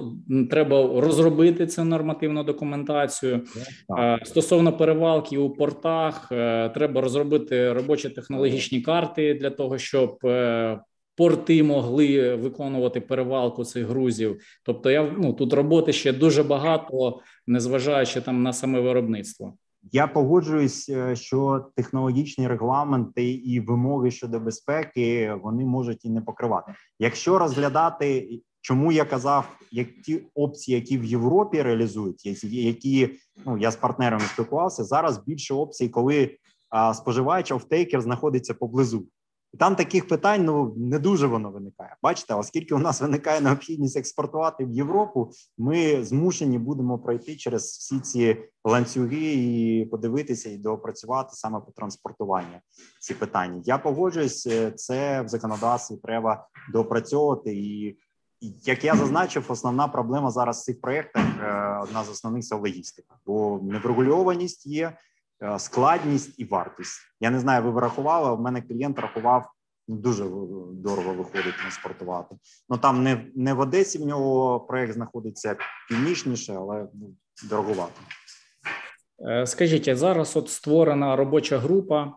треба розробити цю нормативну документацію так. стосовно перевалки у портах. Е, треба розробити робочі технологічні карти для того, щоб е, порти могли виконувати перевалку цих грузів. Тобто, я ну тут роботи ще дуже багато, незважаючи там на саме виробництво. Я погоджуюсь, е, що технологічні регламенти і вимоги щодо безпеки вони можуть і не покривати. Якщо розглядати Чому я казав, як ті опції, які в Європі реалізують, які ну я з партнерами спілкувався зараз. Більше опцій, коли а, споживач офтейкер знаходиться поблизу, і там таких питань ну не дуже воно виникає. Бачите, оскільки у нас виникає необхідність експортувати в Європу, ми змушені будемо пройти через всі ці ланцюги і подивитися і доопрацювати саме по транспортуванню ці питання. Я погоджуюсь, е, це в законодавстві треба доопрацьовувати і як я зазначив, основна проблема зараз в цих проєктах е, одна з основних це логістика, бо неврегульованість є, е, складність і вартість. Я не знаю, ви врахували, а в мене клієнт рахував ну, дуже дорого виходить транспортувати. Ну там не не в Одесі в нього проєкт знаходиться північніше, але ну, дороговато. Е, скажіть, зараз от створена робоча група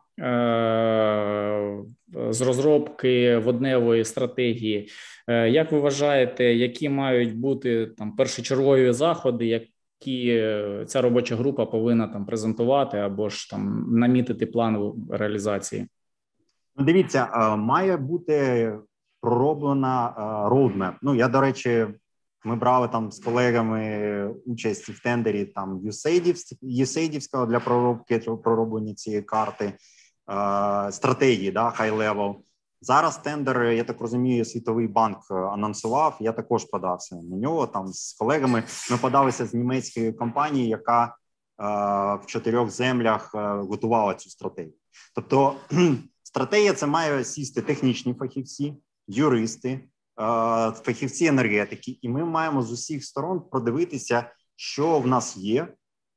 з розробки водневої стратегії. Е, як ви вважаєте, які мають бути там першочергові заходи, які е, ця робоча група повинна там презентувати або ж там намітити план реалізації? Ну, дивіться, е, має бути пророблена роудмеп. Ну я до речі, ми брали там з колегами участь в тендері там USAID для проробки пророблення цієї карти стратегії, да, high level. Зараз тендер, я так розумію, світовий банк е, анонсував. Я також подався на нього там з колегами. Ми подалися з німецької компанії, яка в чотирьох землях готувала цю стратегію. Тобто, стратегія це має сісти технічні фахівці, юристи, фахівці енергетики, і ми маємо з усіх сторон продивитися, що в нас є,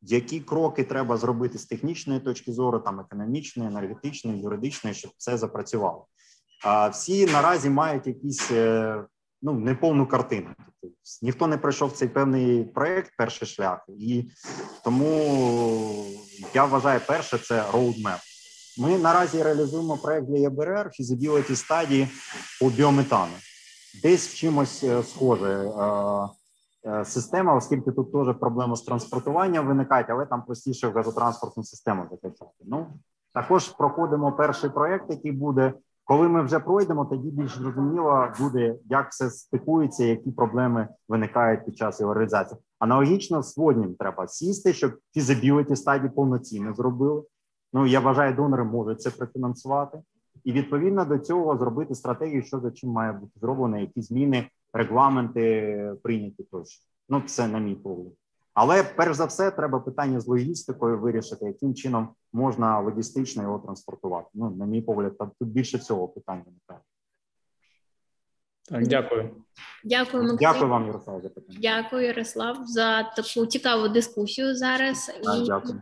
які кроки треба зробити з технічної точки зору, там економічної, енергетичної, юридичної, щоб це запрацювало. А всі наразі мають якісь е, ну неповну картину. Тобто ніхто не пройшов цей певний проект, перший шлях, і тому я вважаю, перше це roadmap. Ми наразі реалізуємо проект для ЄБРР фізибіліті стадії по біометану. Десь в чимось е, схоже е, система, оскільки тут теж проблема з транспортуванням виникають, але там простіше в газотранспортну систему закачати. Ну також проходимо перший проект, який буде коли ми вже пройдемо, тоді більш зрозуміло буде, як все стикується, які проблеми виникають під час його реалізації. Аналогічно з воднім треба сісти, щоб фізибіліті стадії повноцінно зробили. Ну я вважаю, донори можуть це профінансувати, і відповідно до цього зробити стратегію, що за чим має бути зроблено, які зміни, регламенти прийняті тощо. Ну це на мій погляд. Але перш за все, треба питання з логістикою вирішити, яким чином можна логістично його транспортувати. Ну, на мій погляд, там тут більше цього питання не Так, дякую. Дякую, Максим. Дякую вам, Ярослав, за питання. Дякую, Ярослав, за таку цікаву дискусію зараз. Так, і... Дякую.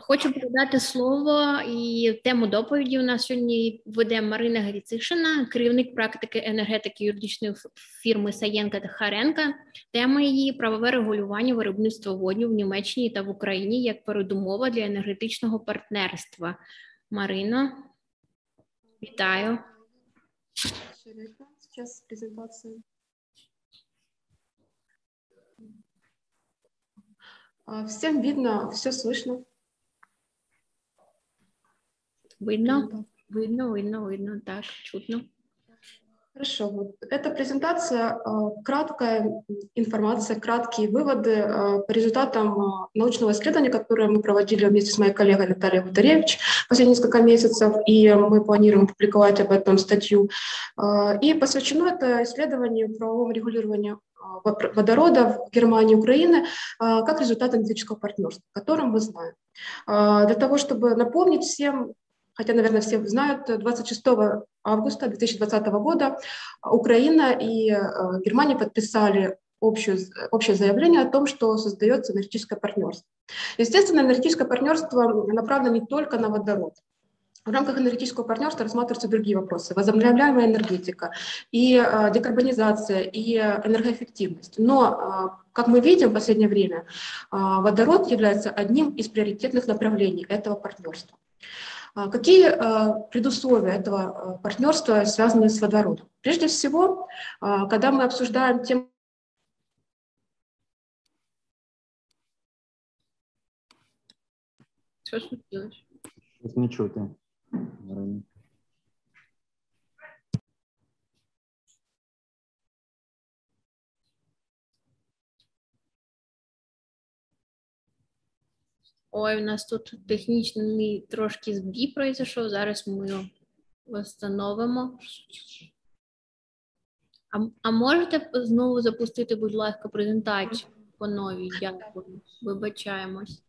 Хочу передати слово і тему доповіді. У нас сьогодні веде Марина Гріцишина, керівник практики енергетики юридичної фірми Саєнка та Харенка. Тема її правове регулювання виробництва водню в Німеччині та в Україні як передумова для енергетичного партнерства. Марино, вітаю. Сейчас презентация. Всем видно, все слышно. Видно? Видно, видно, видно, так, чутно. Хорошо, вот эта презентация, краткая информация, краткие выводы по результатам научного исследования, которое мы проводили вместе с моей коллегой Натальей Вударевич последние несколько месяцев, и мы планируем публиковать об этом статью. И посвящено это исследованию правовому регулированию водорода в Германии и Украины как результат энергетического партнерства, которым мы знаем. Для того, чтобы напомнить всем, хотя, наверное, все знают, 26 августа 2020 года Украина и э, Германия подписали общую, общее заявление о том, что создается энергетическое партнерство. Естественно, энергетическое партнерство направлено не только на водород. В рамках энергетического партнерства рассматриваются другие вопросы. Возобновляемая энергетика, и э, декарбонизация, и энергоэффективность. Но, э, как мы видим в последнее время, э, водород является одним из приоритетных направлений этого партнерства. А, какие а, предусловия этого а, партнерства связаны с водородом? Прежде всего, когда мы обсуждаем тему Что случилось? Ничего ты. Ой, у нас тут технічний трошки збій пройшов. Зараз ми його встановимо. А, а можете знову запустити, будь ласка, презентацію по новій? Дякую. Вибачаємось.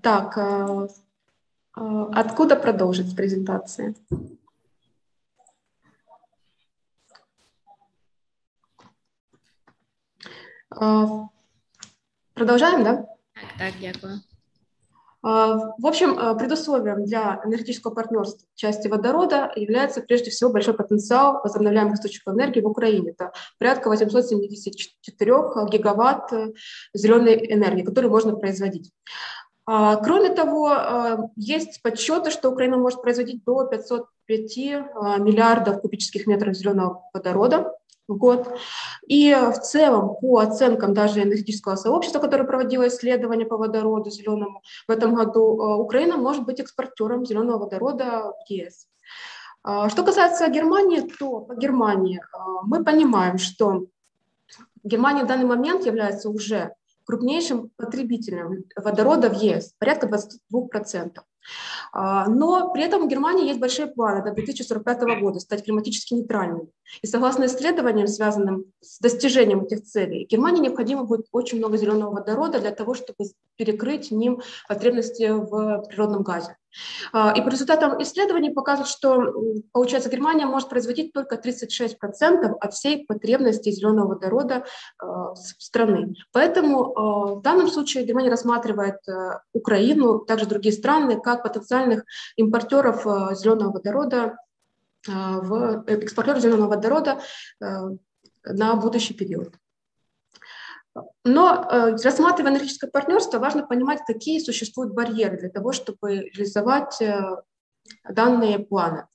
Так, откуда продолжить презентацию? Продолжаем, да? Так, дякую. В общем, предусловием для энергетического партнерства части водорода является прежде всего большой потенциал возобновляемых источников энергии в Украине. Это порядка 874 гигаватт зеленой энергии, которую можно производить. Кроме того, есть подсчеты, что Украина может производить до 505 миллиардов кубических метров зеленого водорода в год. И в целом, по оценкам даже энергетического сообщества, которое проводило исследования по водороду зеленому, в этом году э, Украина может быть экспортером зеленого водорода в ЕС. А, что касается Германии, то по Германии э, мы понимаем, что Германия в данный момент является уже крупнейшим потребителем водорода в ЕС, порядка 22%. А, но при этом у Германии есть большие планы до 2045 года стать климатически нейтральной. И согласно исследованиям, связанным с достижением этих целей, Германии необходимо будет очень много зеленого водорода для того, чтобы перекрыть ним потребности в природном газе. А, и по результатам исследований показывают, что, получается, Германия может производить только 36% от всей потребности зеленого водорода а, страны. Поэтому в данном случае Германия рассматривает Украину, также другие страны, как потенциальных импортеров зеленого водорода в экспортеров зеленого водорода на будущий период. Но э, рассматривая энергетическое партнерство, важно понимать, какие существуют барьеры для того, чтобы реализовать э, данные планы.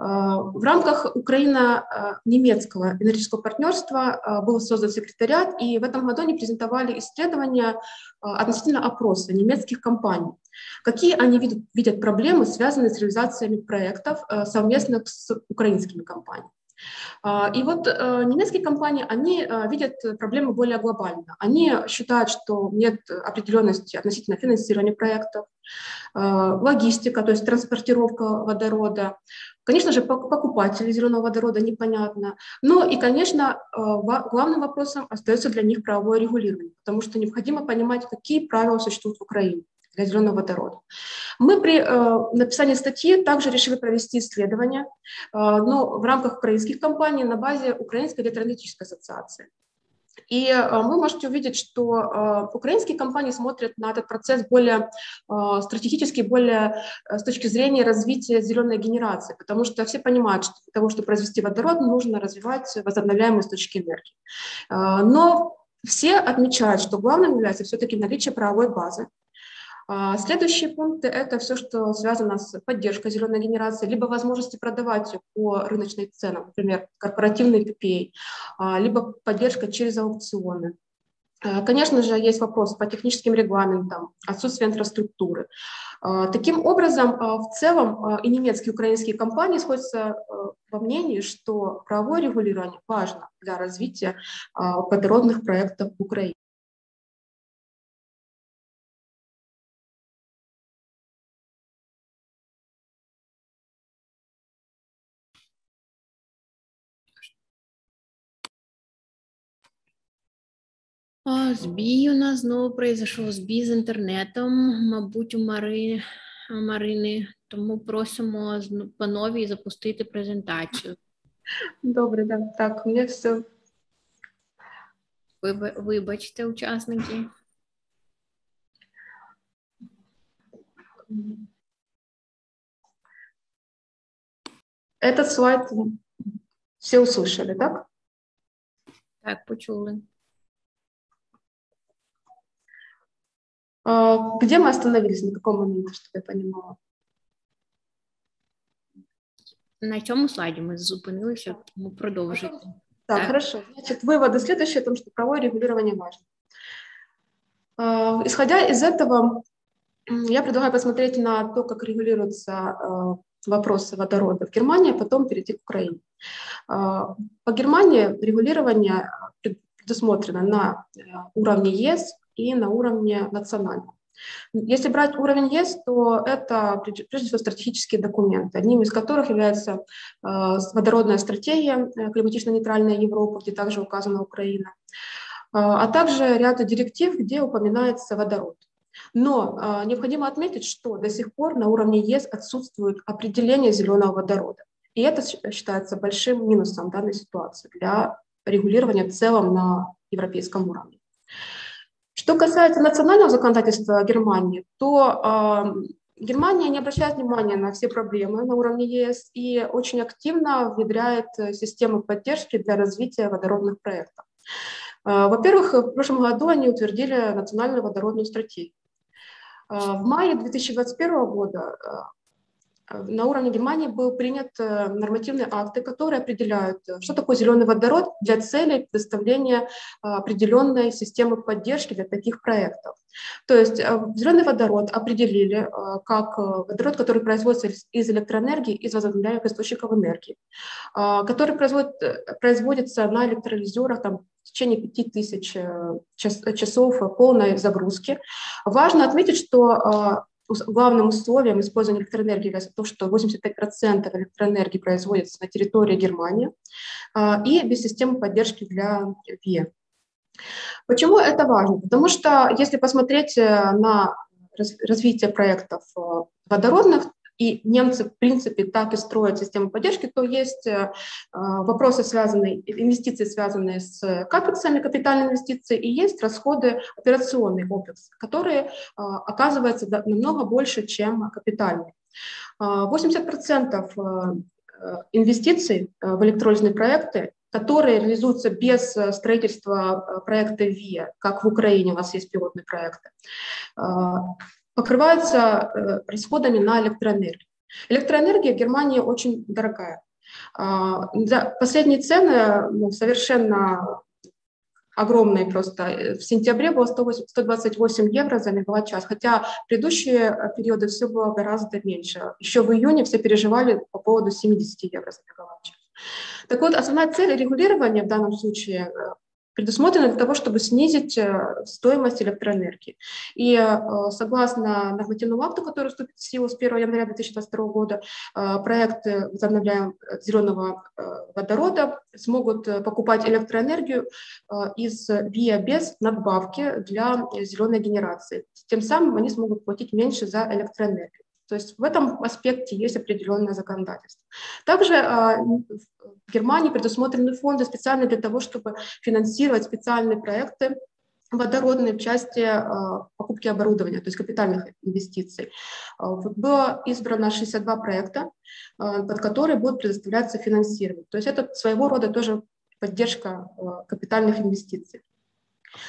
Э, в рамках Украино-немецкого энергетического партнерства был создан секретариат, и в этом году они презентовали исследования относительно опроса немецких компаний. Какие они видят, видят проблемы, связанные с реализациями проектов совместных с украинскими компаниями? А, и вот э, немецкие компании, они э, видят проблему более глобально. Они считают, что нет определенности относительно финансирования проектов, э, логистика, то есть транспортировка водорода, Конечно же, покупатели зеленого водорода непонятно. Но и, конечно, главным вопросом остается для них правовое регулирование, потому что необходимо понимать, какие правила существуют в Украине для зеленого водорода. Мы при э, написании статьи также решили провести исследование, э, но в рамках украинских компаний на базе Украинской электроэнергетической ассоциации. И э, вы можете увидеть, что э, украинские компании смотрят на этот процесс более э, стратегически, более с точки зрения развития зеленой генерации, потому что все понимают, что для того, чтобы произвести водород, нужно развивать возобновляемые источники энергии. Но все отмечают, что главным является все-таки наличие правовой базы, следующие пункты – это все, что связано с поддержкой зеленой генерации, либо возможности продавать по рыночной ценам, например, корпоративный PPA, а, либо поддержка через аукционы. А, конечно же, есть вопрос по техническим регламентам, отсутствие инфраструктуры. Таким образом, в целом и немецкие, и украинские компании сходятся во мнении, что правовое регулирование важно для развития водородных проектов в Украине. Збій у нас знову произошов збій з інтернетом, мабуть, у Мари, Марини, тому просимо панові запустити презентацію. Добре, да. так, у мене все. Вибачте, учасники. Этот слайд все услышали, так? Так, почули. Где мы остановились, на каком моменте, чтобы я понимала? На цьому слайді ми зупинилися, тому продовжуйте. Так, так, хорошо. Значит, выводы следующие о том, что правовое регулирование важно. А, исходя из этого, я предлагаю посмотреть на то, как регулируются а, вопросы водорода в Германии, а потом перейти к Украине. По Германии регулирование предусмотрено на уровне ЕС и на уровне национальном. Если брать уровень ЕС, то это прежде всего стратегические документы, одним из которых является э, водородная стратегия э, климатично-нейтральная Европа, где также указана Украина, э, а также ряд директив, где упоминается водород. Но необходимо отметить, что до сих пор на уровне ЕС отсутствует определение зеленого водорода. И это считается большим минусом данной ситуации для регулирования в целом на европейском уровне. Что касается национального законодательства Германии, то э, Германия не обращает внимания на все проблемы на уровне ЕС и очень активно внедряет системы поддержки для развития водородных проектов. Э, во-первых, в прошлом году они утвердили национальную водородную стратегию. Э, в мае 2021 года на уровне Германии был принят э, нормативные акты, которые определяют, э, что такое зеленый водород для цели предоставления э, определенной системы поддержки для таких проектов. То есть зеленый водород определили как водород, который производится из электроэнергии, из возобновляемых источников энергии, который производит, производится на электролизерах там, в течение 5000 час, часов полной загрузки. Важно отметить, что главным условием использования электроэнергии является то, что 85% электроэнергии производится на территории Германии и без системы поддержки для ВИЭ. Почему это важно? Потому что если посмотреть на развитие проектов водородных, и немцы, в принципе, так и строят систему поддержки, то есть э, вопросы, связанные, инвестиции, связанные с капексами, капитальные инвестиции, и есть расходы операционный опекс, которые э, оказываются намного больше, чем капитальные. 80% э, инвестиций в электролизные проекты которые реализуются без строительства проекта ВИА, как в Украине у нас есть пилотные проекты, покрываются э, расходами на электроэнергию. Электроэнергия в Германии очень дорогая. А, последние цены ну, совершенно огромные просто. В сентябре было 128 евро за мегаватт-час, хотя предыдущие периоды все было гораздо меньше. Еще в июне все переживали по поводу 70 евро за мегаватт-час. Так вот, основная цель регулирования в данном случае предусмотрено для того, чтобы снизить э, стоимость электроэнергии. И э, согласно нормативному акту, который вступит в силу с 1 января 2022 года, э, проекты возобновляем зеленого водорода смогут покупать электроэнергию из ВИА без надбавки для зеленой генерации. Тем самым они смогут платить меньше за электроэнергию. То есть в этом аспекте есть определенное законодательство. Также а, в Германии предусмотрены фонды специально для того, чтобы финансировать специальные проекты водородные в части а, покупки оборудования, то есть капитальных инвестиций. А, было избрано 62 проекта, под которые будет предоставляться финансирование. То есть это своего рода тоже поддержка капитальных инвестиций.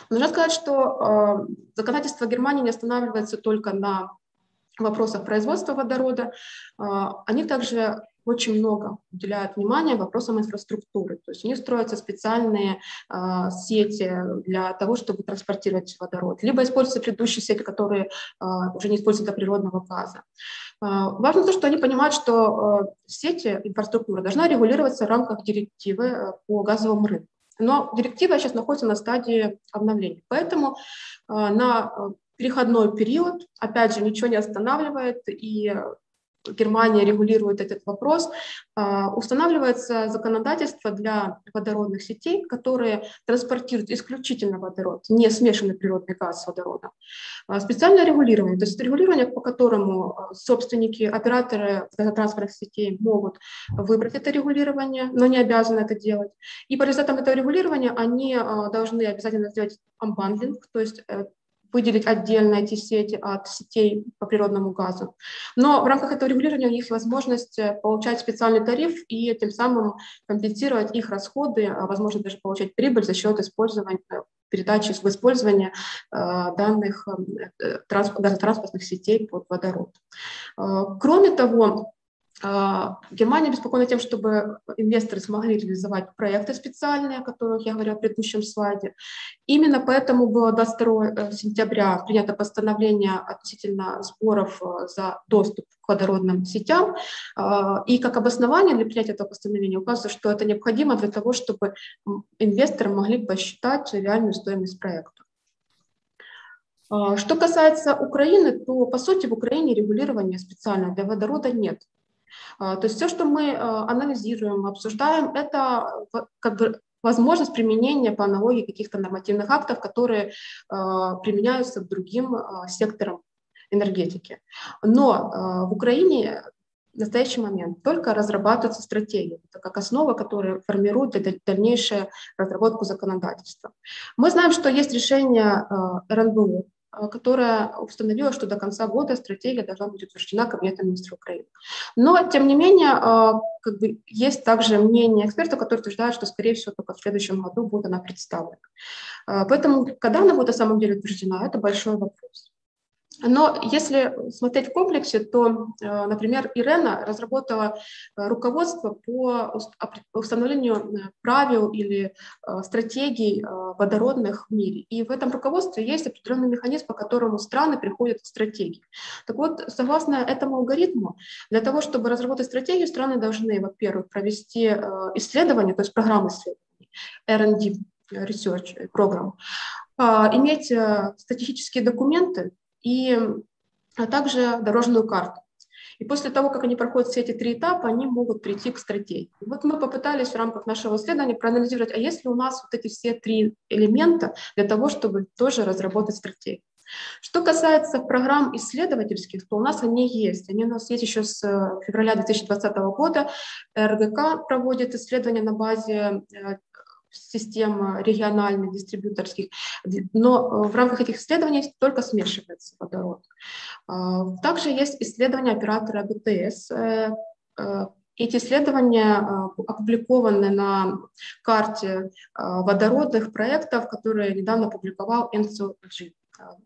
Нужно сказать, что законодательство Германии не останавливается только на вопросах производства водорода, а, они также очень много уделяют внимания вопросам инфраструктуры. То есть у них строятся специальные э, сети для того, чтобы транспортировать водород. Либо используются предыдущие сети, которые э, уже не используются для природного газа. Э, важно то, что они понимают, что э, сети инфраструктуры должна регулироваться в рамках директивы по газовому рынку. Но директива сейчас находится на стадии обновления. Поэтому э, на переходной период, опять же, ничего не останавливает, и Германия регулирует этот вопрос, а, устанавливается законодательство для водородных сетей, которые транспортируют исключительно водород, не смешанный природный газ с водородом. А, специальное регулирование, то есть регулирование, по которому а, собственники, операторы газотранспортных сетей могут выбрать это регулирование, но не обязаны это делать. И по результатам этого регулирования они должны обязательно сделать амбандлинг, то есть э, выделить отдельно эти сети от сетей по природному газу. Но в рамках этого регулирования у них есть возможность э, получать специальный тариф и тем самым компенсировать их расходы, а возможно даже получать прибыль за счет использования передачи в использование э, данных э, газотранспортных сетей под водород. Кроме того, Германия обеспокоена тем, чтобы инвесторы смогли реализовать проекты специальные, о которых я говорила в предыдущем слайде. Именно поэтому было 22 э, сентября принято постановление относительно сборов э, за доступ к водородным сетям. А, и как обоснование для принятия этого постановления указывается, что это необходимо для того, чтобы инвесторы могли посчитать реальную стоимость проекта. А, что касается Украины, то, по сути, в Украине регулирования специально для водорода нет. А, то есть все, что мы а, анализируем, обсуждаем, это как бы возможность применения по аналогии каких-то нормативных актов, которые а, применяются к другим секторам энергетики. Но в Украине в настоящий момент только разрабатываются стратегии, это как основа, которая формирует дальнейшую разработку законодательства. Мы знаем, что есть решение РНБУ которая установила, что до конца года стратегия должна быть утверждена Кабинетом министров Украины. Но, тем не менее, а, как бы, есть также мнение экспертов, которые утверждают, что, скорее всего, только в следующем году будет она представлена. А, поэтому, когда она будет на самом деле утверждена, это большой вопрос. Но если смотреть в комплексе, то, э, например, Ирена разработала э, руководство по установлению э, правил или стратегий водородных в мире. И в этом руководстве есть определенный механизм, по которому страны приходят к стратегии. Так вот, согласно этому алгоритму, для того, чтобы разработать стратегию, страны должны, во-первых, провести исследование, то есть программу исследований, R&D, Research Program, иметь статистические документы, и а также дорожную карту. И после того, как они проходят все эти три этапа, они могут прийти к стратегии. вот мы попытались в рамках нашего исследования проанализировать, а есть ли у нас вот эти все три элемента для того, чтобы тоже разработать стратегию. Что касается программ исследовательских, то у нас они есть. Они у нас есть еще с э, февраля 2020 года. РГК проводит исследования на базе э, систем региональных, дистрибьюторских, но в рамках этих исследований только смешивается водород. А, также есть исследования оператора БТС. Э, эти исследования опубликованы на карте водородных проектов, которые недавно опубликовал Enzo G. А,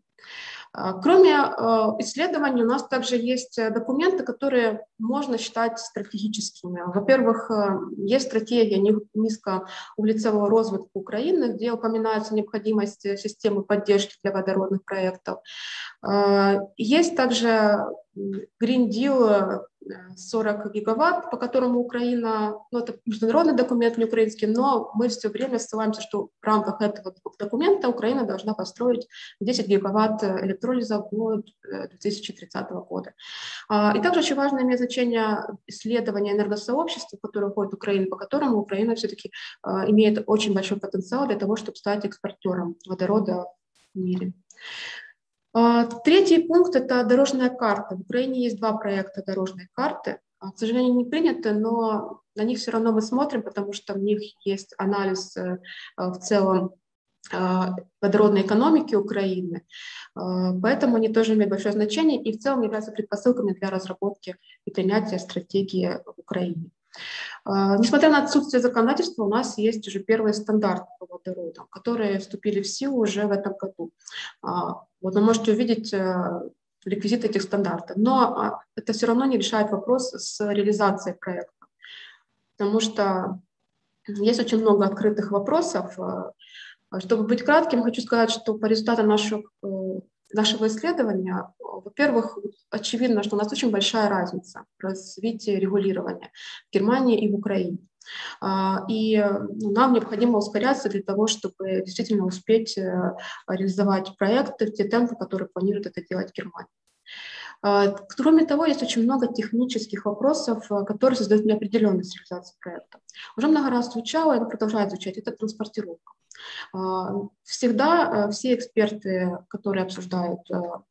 кроме а, исследований, у нас также есть э, документы, которые можно считать стратегическими. Во-первых, э, есть стратегия низкоуглецевого развития Украины, где упоминается необходимость э, системы поддержки для водородных проектов. А, есть также Green Deal 40 гигаватт, по которому Украина, ну это международный документ, не украинский, но мы все время ссылаемся, что в рамках этого документа Украина должна построить 10 гигаватт электролиза до 2030 года. А, и также очень важно иметь значение исследования энергосообщества, которое входит в Украину, по которому Украина все-таки а, имеет очень большой потенциал для того, чтобы стать экспортером водорода в мире. А, третий пункт – это дорожная карта. В Украине есть два проекта дорожной карты. А, к сожалению, не приняты, но на них все равно мы смотрим, потому что в них есть анализ э, в целом а, водородной экономики Украины, поэтому они тоже имеют большое значение и в целом являются предпосылками для разработки и принятия стратегии в Украине. А, несмотря на отсутствие законодательства, у нас есть уже первые стандарты по водородам, которые вступили в силу уже в этом году. А, вот вы можете увидеть э, реквизиты этих стандартов. Но а, это все равно не решает вопрос с реализацией проекта, потому что есть очень много открытых вопросов. Чтобы быть кратким, хочу сказать, что по результатам наших э, нашего исследования, во-первых, очевидно, что у нас очень большая разница в развитии регулирования в Германии и в Украине. А, и ну, нам необходимо ускоряться для того, чтобы действительно успеть э, реализовать проекты в те темпы, которые планирует это делать Германия. А, кроме того, есть очень много технических вопросов, э, которые создают неопределенность реализации проекта. Уже много раз звучало, и продолжает звучать, это транспортировка. А, всегда все эксперты, которые обсуждают а,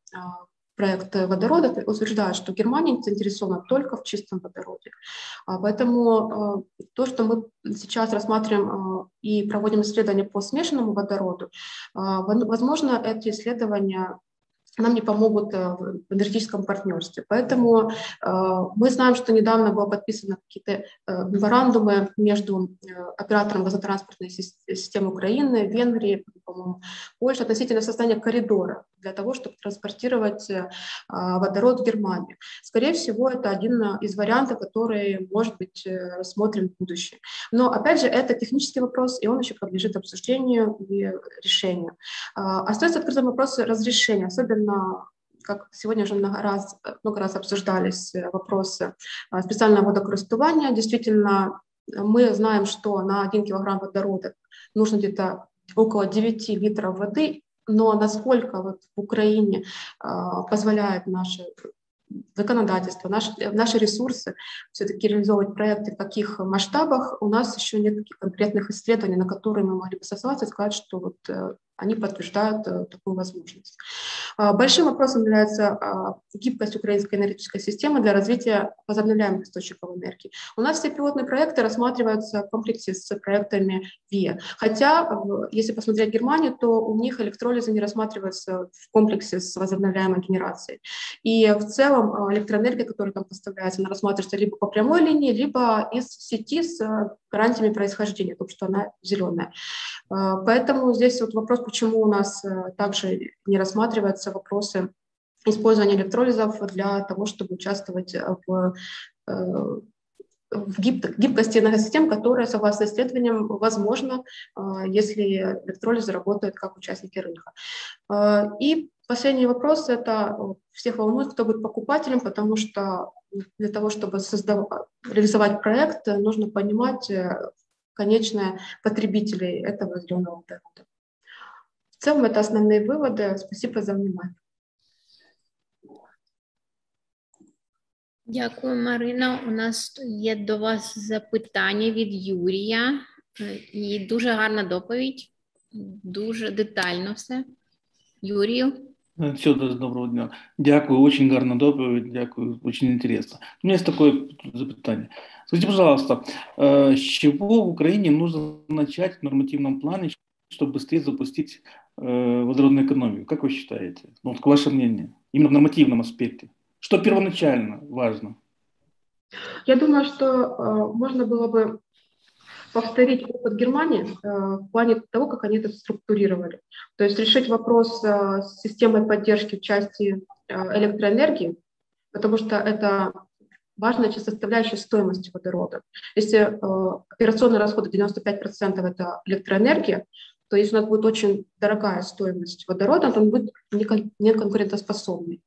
проект водорода утверждают, что Германия заинтересована только в чистом водороде. А, поэтому то, что мы сейчас рассматриваем и проводим исследования по смешанному водороду, возможно, эти исследования нам не помогут э, в энергетическом партнерстве. Поэтому э, мы знаем, что недавно было подписано какие-то э, меморандумы между оператором газотранспортной системы Украины, Венгрии, по-моему, Польши относительно создания коридора для того, чтобы транспортировать водород в Германию. Скорее всего, это один из вариантов, который, может быть, рассмотрен в будущем. Но, опять же, это технический вопрос, и он еще подлежит обсуждению и решению. Остается открытым вопрос разрешения, особенно как сегодня уже много раз, много раз обсуждались вопросы а, специального водокористування. Действительно, мы знаем, что на 1 килограмм водорода нужно где-то около 9 литров воды, но насколько вот в Украине э, позволяет наше законодательство, наши, наши ресурсы все-таки реализовывать проекты в каких масштабах, у нас еще нет таких конкретных исследований, на которые мы могли бы сослаться и сказать, что вот э, они подтверждают э, такую возможность. А, большим вопросом является а, гибкость украинской энергетической системы для развития возобновляемых источников энергии. У нас все пилотные проекты рассматриваются в комплексе с проектами ВИА. Хотя, если посмотреть Германию, то у них электролизы не рассматриваются в комплексе с возобновляемой генерацией. И в целом а, электроэнергия, которая там поставляется, она рассматривается либо по прямой линии, либо из сети с гарантиями происхождения, потому что она зеленая. Поэтому здесь вот вопрос, почему у нас э, также не рассматриваются вопросы использования электролизов для того, чтобы участвовать в, э, в гибкости энергосистем, которая, согласно исследованиям, возможно, э, если электролизы работают как участники рынка. И последний вопрос – это всех волнует, кто будет покупателем, потому что для того, чтобы создав... реализовать проект, нужно понимать конечные потребителей этого зеленого водорода. В целом это основные выводы. Спасибо за внимание. Дякую, Марина. У нас є до вас запитання від Юрія, і дуже гарна доповідь, дуже детально все. Юрію. Все, доброго дня. Дякую, очень гарна доповідь, дякую, очень интересно. У меня есть такое запитание. Скажите, пожалуйста, с чего в Украине нужно начать в нормативном плане, чтобы быстрее запустить водородную экономику? Как вы считаете? Ну, вот ваше мнение, именно в нормативном аспекте. Что первоначально важно? Я думаю, что э, можно было бы повторить опыт Германии э, в плане того, как они это структурировали. То есть решить вопрос э, с системой поддержки в части э, электроэнергии, потому что это важная составляющая стоимости водорода. Если э, операционные расходы 95% это электроэнергия, то если у нас будет очень дорогая стоимость водорода, он будет неконкурентоспособный.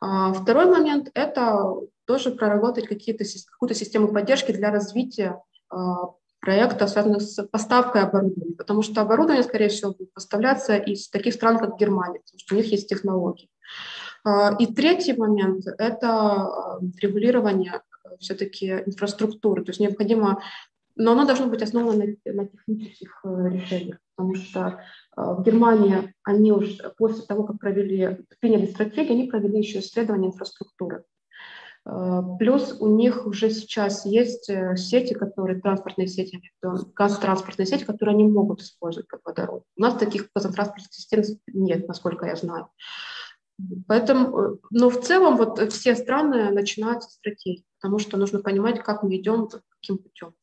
А второй момент – это тоже проработать какие-то, какую-то систему поддержки для развития а, проектов, связанных с поставкой оборудования, потому что оборудование, скорее всего, будет поставляться из таких стран, как Германия, потому что у них есть технологии. А, и третий момент – это регулирование все-таки инфраструктуры, то есть необходимо но оно должно быть основано на, на технических э, решениях, потому что э, в Германии они уже после того, как провели, приняли стратегию, они провели еще исследование инфраструктуры. Э, плюс у них уже сейчас есть сети, которые, транспортные сети, газотранспортные сети, которые они могут использовать как водород. У нас таких газотранспортных систем нет, насколько я знаю. Поэтому, но в целом вот все страны начинают с стратегии, потому что нужно понимать, как мы идем, каким путем.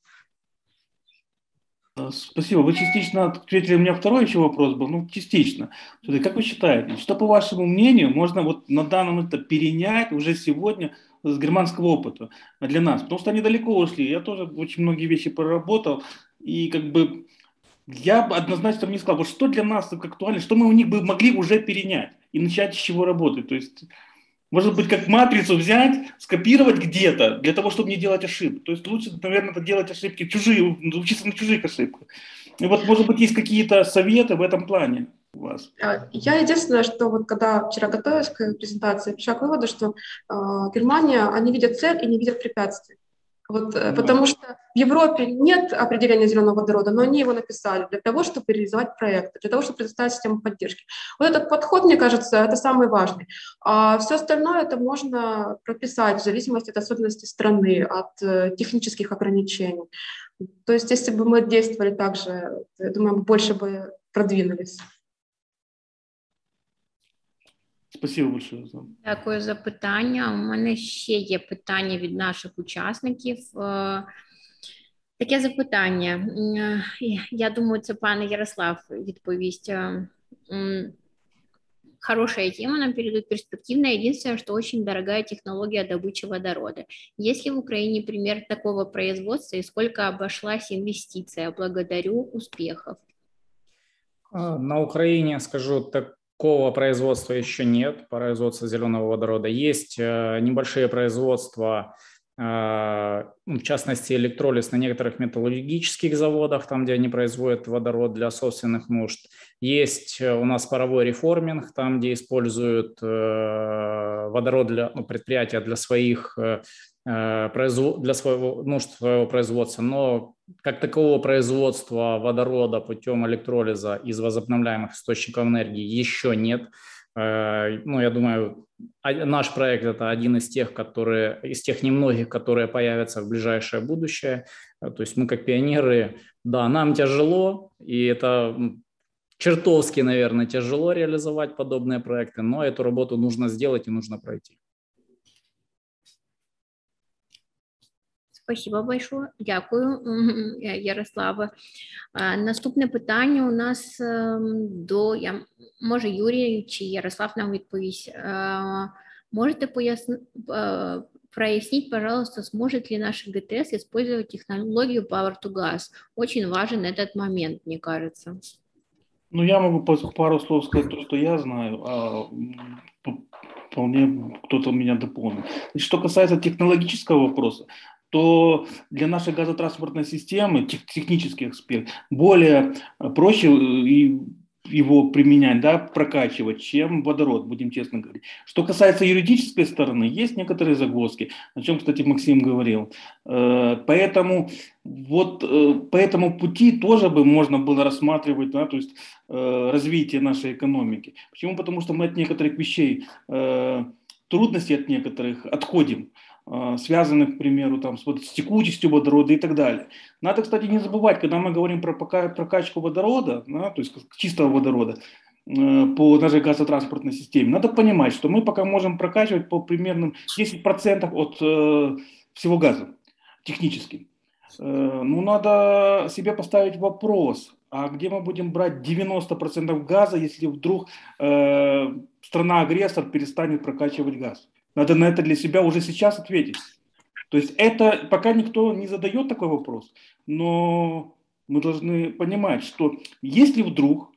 Спасибо. Вы частично ответили. У меня второй еще вопрос был. Ну, частично. Как вы считаете, что, по вашему мнению, можно вот на данном этапе перенять уже сегодня с германского опыта для нас? Потому что они далеко ушли. Я тоже очень многие вещи проработал. И как бы я бы однозначно не сказал, вот что для нас так актуально, что мы у них бы могли уже перенять и начать с чего работать. То есть может быть, как матрицу взять, скопировать где-то, для того, чтобы не делать ошибок. То есть лучше, наверное, делать ошибки чужие, учиться на чужих ошибках. И вот, может быть, есть какие-то советы в этом плане у вас? А, я единственное, что вот когда вчера готовилась к презентации, пришла к выводу, что э, Германия, они видят цель и не видят препятствий. Вот, mm Потому что в Европе нет определения зеленого водорода, но они его написали для того, чтобы реализовать проекты, для того, чтобы предоставить систему поддержки. Вот этот подход, мне кажется, это самый важный. А все остальное это можно прописать в зависимости от особенностей страны, от э, технических ограничений. То есть если бы мы действовали так же, я думаю, мы больше бы продвинулись. Спасибо большое. Дякую за питання. У мене ще є питання від наших учасників. Е, таке запитання. Е, я думаю, це пан Ярослав відповість. Е, хорошая тема, нам передают перспективная. Единственное, что очень дорогая технология добычи водорода. Есть ли в Украине пример такого производства и сколько обошлась инвестиция? Благодарю, успехов. На Украине, скажу, так, Такого производства еще нет, производства зеленого водорода. Есть э, небольшие производства, э, ну, в частности, электролиз на некоторых металлургических заводах, там, где они производят водород для собственных нужд. Есть э, у нас паровой реформинг, там, где используют водород для ну, предприятия для своих для своего нужд своего производства, но как такового производства водорода путем электролиза из возобновляемых источников энергии еще нет. Э, ну, я думаю, наш проект это один из тех, которые, из тех немногих, которые появятся в ближайшее будущее. Э, то есть мы как пионеры, да, нам тяжело, и это чертовски, наверное, тяжело реализовать подобные проекты, но эту работу нужно сделать и нужно пройти. Спасибо большое. Дякую, Ярослава. Наступне питання у нас до я може Юрій чи Ярослав нам відповість. Можете пояснити, прояснить, пожалуйста, сможет ли наш ГТС использовать технологию Power to Gas? Очень важен этот момент, мне кажется. Ну, я могу пару слов сказать то, что я знаю, а вполне кто-то меня дополнит. Что касается технологического вопроса, то для нашей газотранспортной системы, тех, технический эксперт, более э, проще э, и его применять, да, прокачивать, чем водород, будем честно говорить. Что касается юридической стороны, есть некоторые загвоздки, о чем, кстати, Максим говорил. Э, поэтому вот по этому пути тоже бы можно было рассматривать, да, то есть развитие нашей экономики. Почему? Потому что мы от некоторых вещей, трудностей от некоторых отходим связанных, к примеру, там, с, вот, с текучестью водорода и так далее. Надо, кстати, не забывать, когда мы говорим про прокачку водорода, да, то есть чистого водорода, по нашей газотранспортной системе, надо понимать, что мы пока можем прокачивать по примерно 10% от э, всего газа технически. Э, ну, надо себе поставить вопрос, а где мы будем брать 90% газа, если вдруг э, страна-агрессор перестанет прокачивать газ? Надо на это для себя уже сейчас ответить. То есть это пока никто не задает такой вопрос, но мы должны понимать, что если вдруг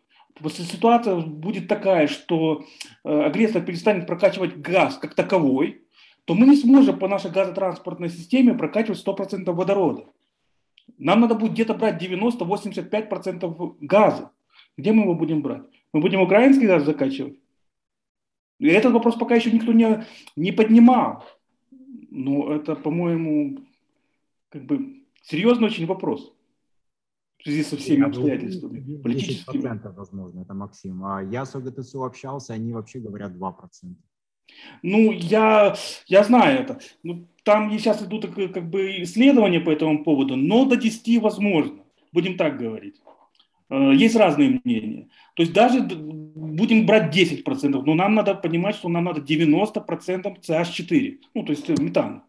ситуация будет такая, что э, агрессор перестанет прокачивать газ как таковой, то мы не сможем по нашей газотранспортной системе прокачивать 100% водорода. Нам надо будет где-то брать 90-85% газа. Где мы его будем брать? Мы будем украинский газ закачивать? И этот вопрос пока еще никто не, не поднимал. Но это, по-моему, как бы серьезный очень вопрос в связи со всеми обстоятельствами политическими. 10% возможно, это Максим. А я с ОГТСУ общался, они вообще говорят 2%. Ну, я, я знаю это. Ну, там сейчас идут как бы исследования по этому поводу, но до 10 возможно, будем так говорить. Э, есть разные мнения. То есть даже будем брать 10%, но нам надо понимать, что нам надо 90% CH4, ну, то есть э, метан.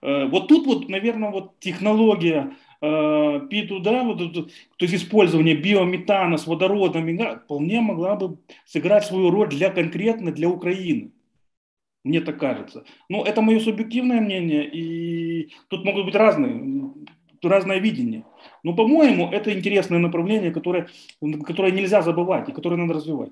Э, вот тут вот, наверное, вот технология ПИТу, да, вот, то есть использование биометана с водородом вполне могла бы сыграть свою роль для конкретно для Украины. Мне так кажется. Но это мое субъективное мнение, и тут могут быть разные, разное видение. Но, по-моему, это интересное направление, которое, которое нельзя забывать и которое надо развивать.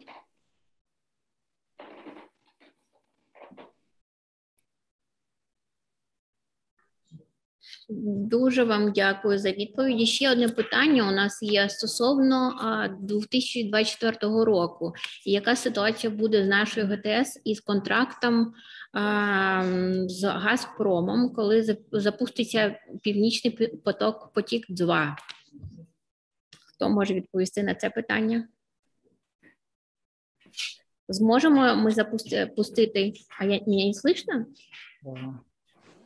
Дуже вам дякую за відповіді. Ще одне питання у нас є стосовно 2024 року. Яка ситуація буде з нашою ГТС із контрактом з Газпромом, коли запуститься Північний поток потік 2 Хто може відповісти на це питання? Зможемо ми запустити? А я не слышно?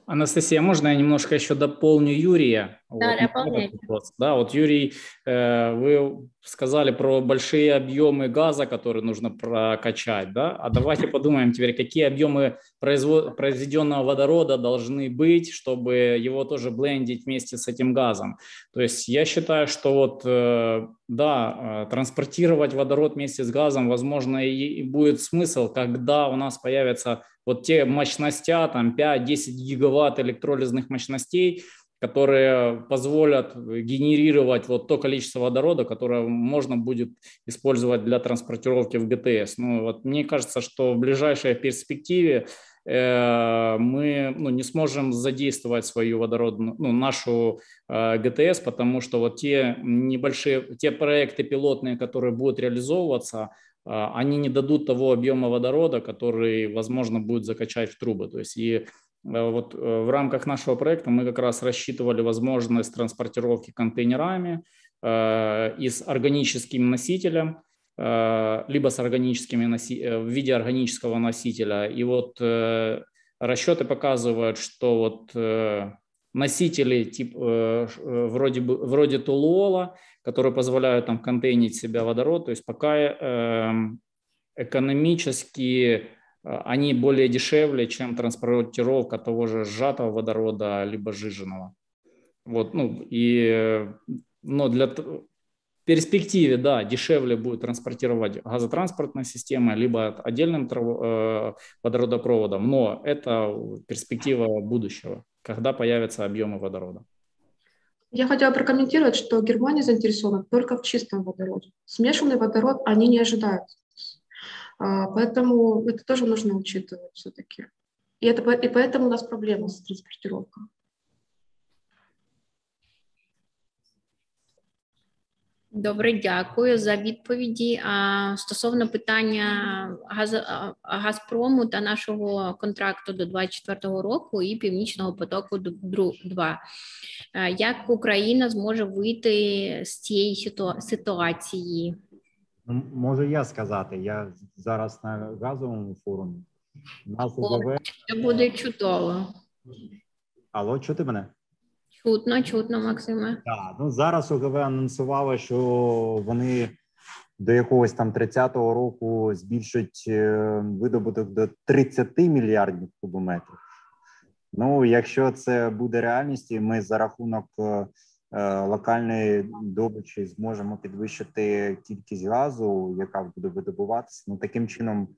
Анастасия, можно я немножко еще дополню Юрия? Да, вот, дополняйте. Да, вот Юрий, э, вы сказали про большие объемы газа, которые нужно прокачать, да? А давайте подумаем теперь, какие объемы производ... произведенного водорода должны быть, чтобы его тоже блендить вместе с этим газом. То есть я считаю, что вот, э, да, э, транспортировать водород вместе с газом, возможно, и будет смысл, когда у нас появятся вот те мощности, там 5-10 гигаватт электролизных мощностей, которые позволят генерировать вот то количество водорода, которое можно будет использовать для транспортировки в ГТС. Ну, вот мне кажется, что в ближайшей перспективе э, мы ну, не сможем задействовать свою водородную, ну, нашу э, ГТС, потому что вот те небольшие, те проекты пилотные, которые будут реализовываться, они не дадут того объема водорода, который, возможно, будет закачать в трубы. То есть и э, вот э, в рамках нашего проекта мы как раз рассчитывали возможность транспортировки контейнерами э, и с органическим носителем, либо с органическими носи... в виде органического носителя. И вот расчеты показывают, что вот носители тип, вроде, бы, вроде Тулуола – которые позволяют там контейнить в себя водород. То есть пока эм, экономически э, они более дешевле, чем транспортировка того же сжатого водорода либо жиженного. Вот, ну, и, но для перспективе, да, дешевле будет транспортировать газотранспортная система, либо отдельным э, водородопроводом, но это перспектива будущего, когда появятся объемы водорода. Я хотела прокомментировать, что Германия заинтересована только в чистом водороде. Смешанный водород они не ожидают. А, поэтому это тоже нужно учитывать все-таки. И, это, и поэтому у нас проблема с транспортировкой. Добре, дякую за відповіді. А стосовно питання газ, Газпрому та нашого контракту до 2024 року і Північного потоку 2. як Україна зможе вийти з цієї ситуації? Ну, можу я сказати. Я зараз на газовому форумі. Нас УГВ... Це буде чудово. Алло, чути мене? Чутно, чутно, Максиме. Так, ну зараз ОГВ анонсувало, що вони до якогось там 30-го року збільшать е, видобуток до 30 мільярдів кубометрів. Ну, якщо це буде реальністю, ми за рахунок е, е, локальної добичі зможемо підвищити кількість газу, яка буде видобуватися. Ну таким чином,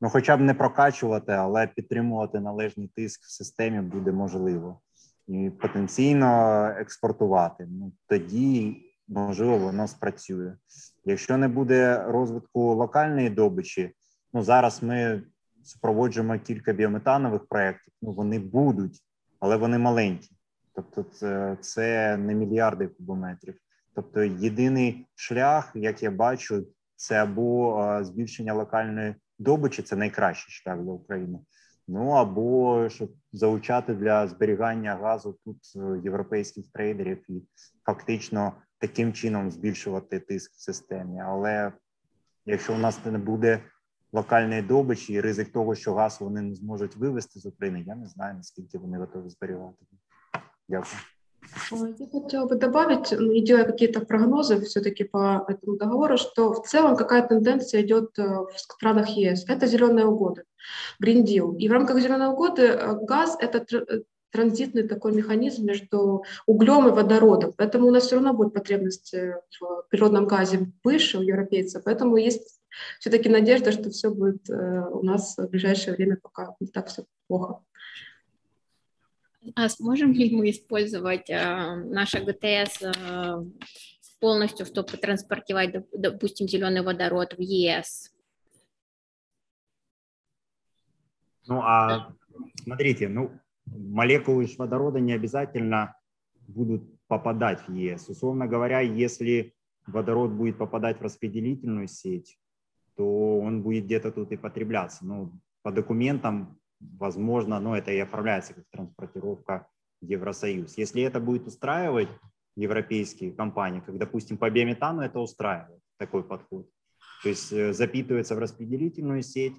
ну хоча б не прокачувати, але підтримувати належний тиск в системі буде можливо і потенційно експортувати. Ну тоді можливо воно спрацює. Якщо не буде розвитку локальної добичі, ну зараз ми супроводжуємо кілька біометанових проєктів. Ну вони будуть, але вони маленькі. Тобто, це, це не мільярди кубометрів. Тобто, єдиний шлях, як я бачу, це або збільшення локальної добичі, це найкращий шлях для України. Ну або щоб залучати для зберігання газу тут е, європейських трейдерів і фактично таким чином збільшувати тиск в системі. Але якщо у нас не буде локальної добичі і ризик того, що газ вони не зможуть вивезти з України, я не знаю наскільки вони готові зберігати. Дякую. Я хотела бы добавить, ну, не делая какие-то прогнозы все-таки по этому договору, что в целом какая тенденция идет э, в странах ЕС. Это зеленые угоды, Green Deal. И в рамках зеленого угоды э, газ – это э, транзитный такой механизм между углем и водородом. Поэтому у нас все равно будет потребность в природном газе выше у европейцев. Поэтому есть все-таки надежда, что все будет у нас в ближайшее время, пока не так все плохо. А сможем ли мы использовать а, наше ГТС а, полностью, чтобы транспортировать, допустим, зеленый водород в ЕС? Ну, а смотрите, ну, молекулы водорода не обязательно будут попадать в ЕС. Условно говоря, если водород будет попадать в распределительную сеть, то он будет где-то тут и потребляться. Ну, по документам возможно, но это и оформляется как транспортировка Евросоюз. Если это будет устраивать европейские компании, как, допустим, по биометану это устраивает такой подход. То есть э, запитывается в распределительную сеть,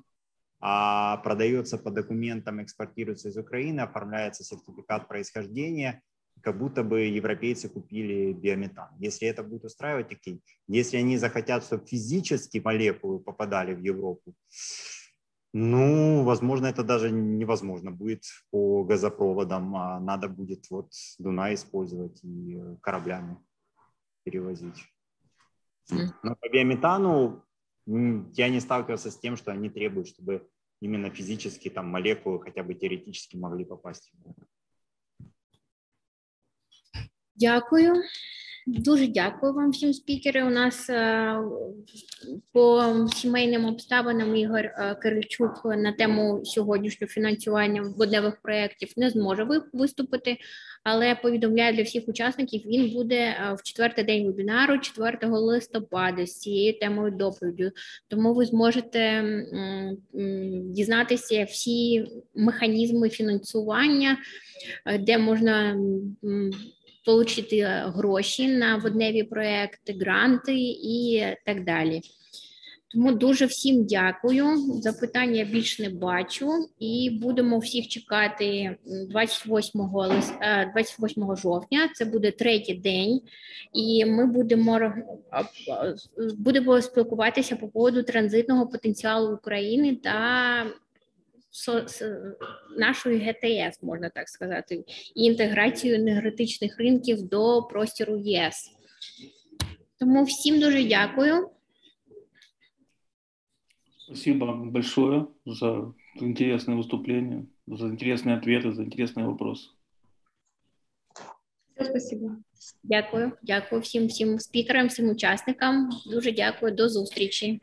а продается по документам, экспортируется из Украины, оформляется сертификат происхождения, как будто бы европейцы купили биометан. Если это будет устраивать, окей. Если они захотят, чтобы физически молекулы попадали в Европу, ну, возможно, это даже невозможно будет по газопроводам, а надо будет вот Дунай использовать и кораблями перевозить. Но по биометану я не сталкивался с тем, что они требуют, чтобы именно физически там молекулы хотя бы теоретически могли попасть. Дякую. Дуже дякую вам всім спікери. У нас е, по сімейним обставинам Ігор е, Киричук на тему сьогоднішнього фінансування водневих проєктів не зможе виступити, але повідомляю для всіх учасників, він буде е, в четвертий день вебінару, 4 листопада з цією темою доповіддю. Тому ви зможете дізнатися всі механізми фінансування, де можна отримати гроші на водневі проекти, гранти і так далі. Тому дуже всім дякую. Запитання більш не бачу, і будемо всіх чекати 28 28 жовтня. Це буде третій день, і ми будемо будемо спілкуватися по поводу транзитного потенціалу України та нашої ГТС, можна так сказати, і інтеграцію енергетичних ринків до простіру ЄС. Тому всім дуже дякую. Спасибо большое за интересное выступление, за интересные ответы, за интересные вопросы. Спасибо. Дякую, дякую всім всім спікерам, всім учасникам. Дуже дякую, до зустрічі.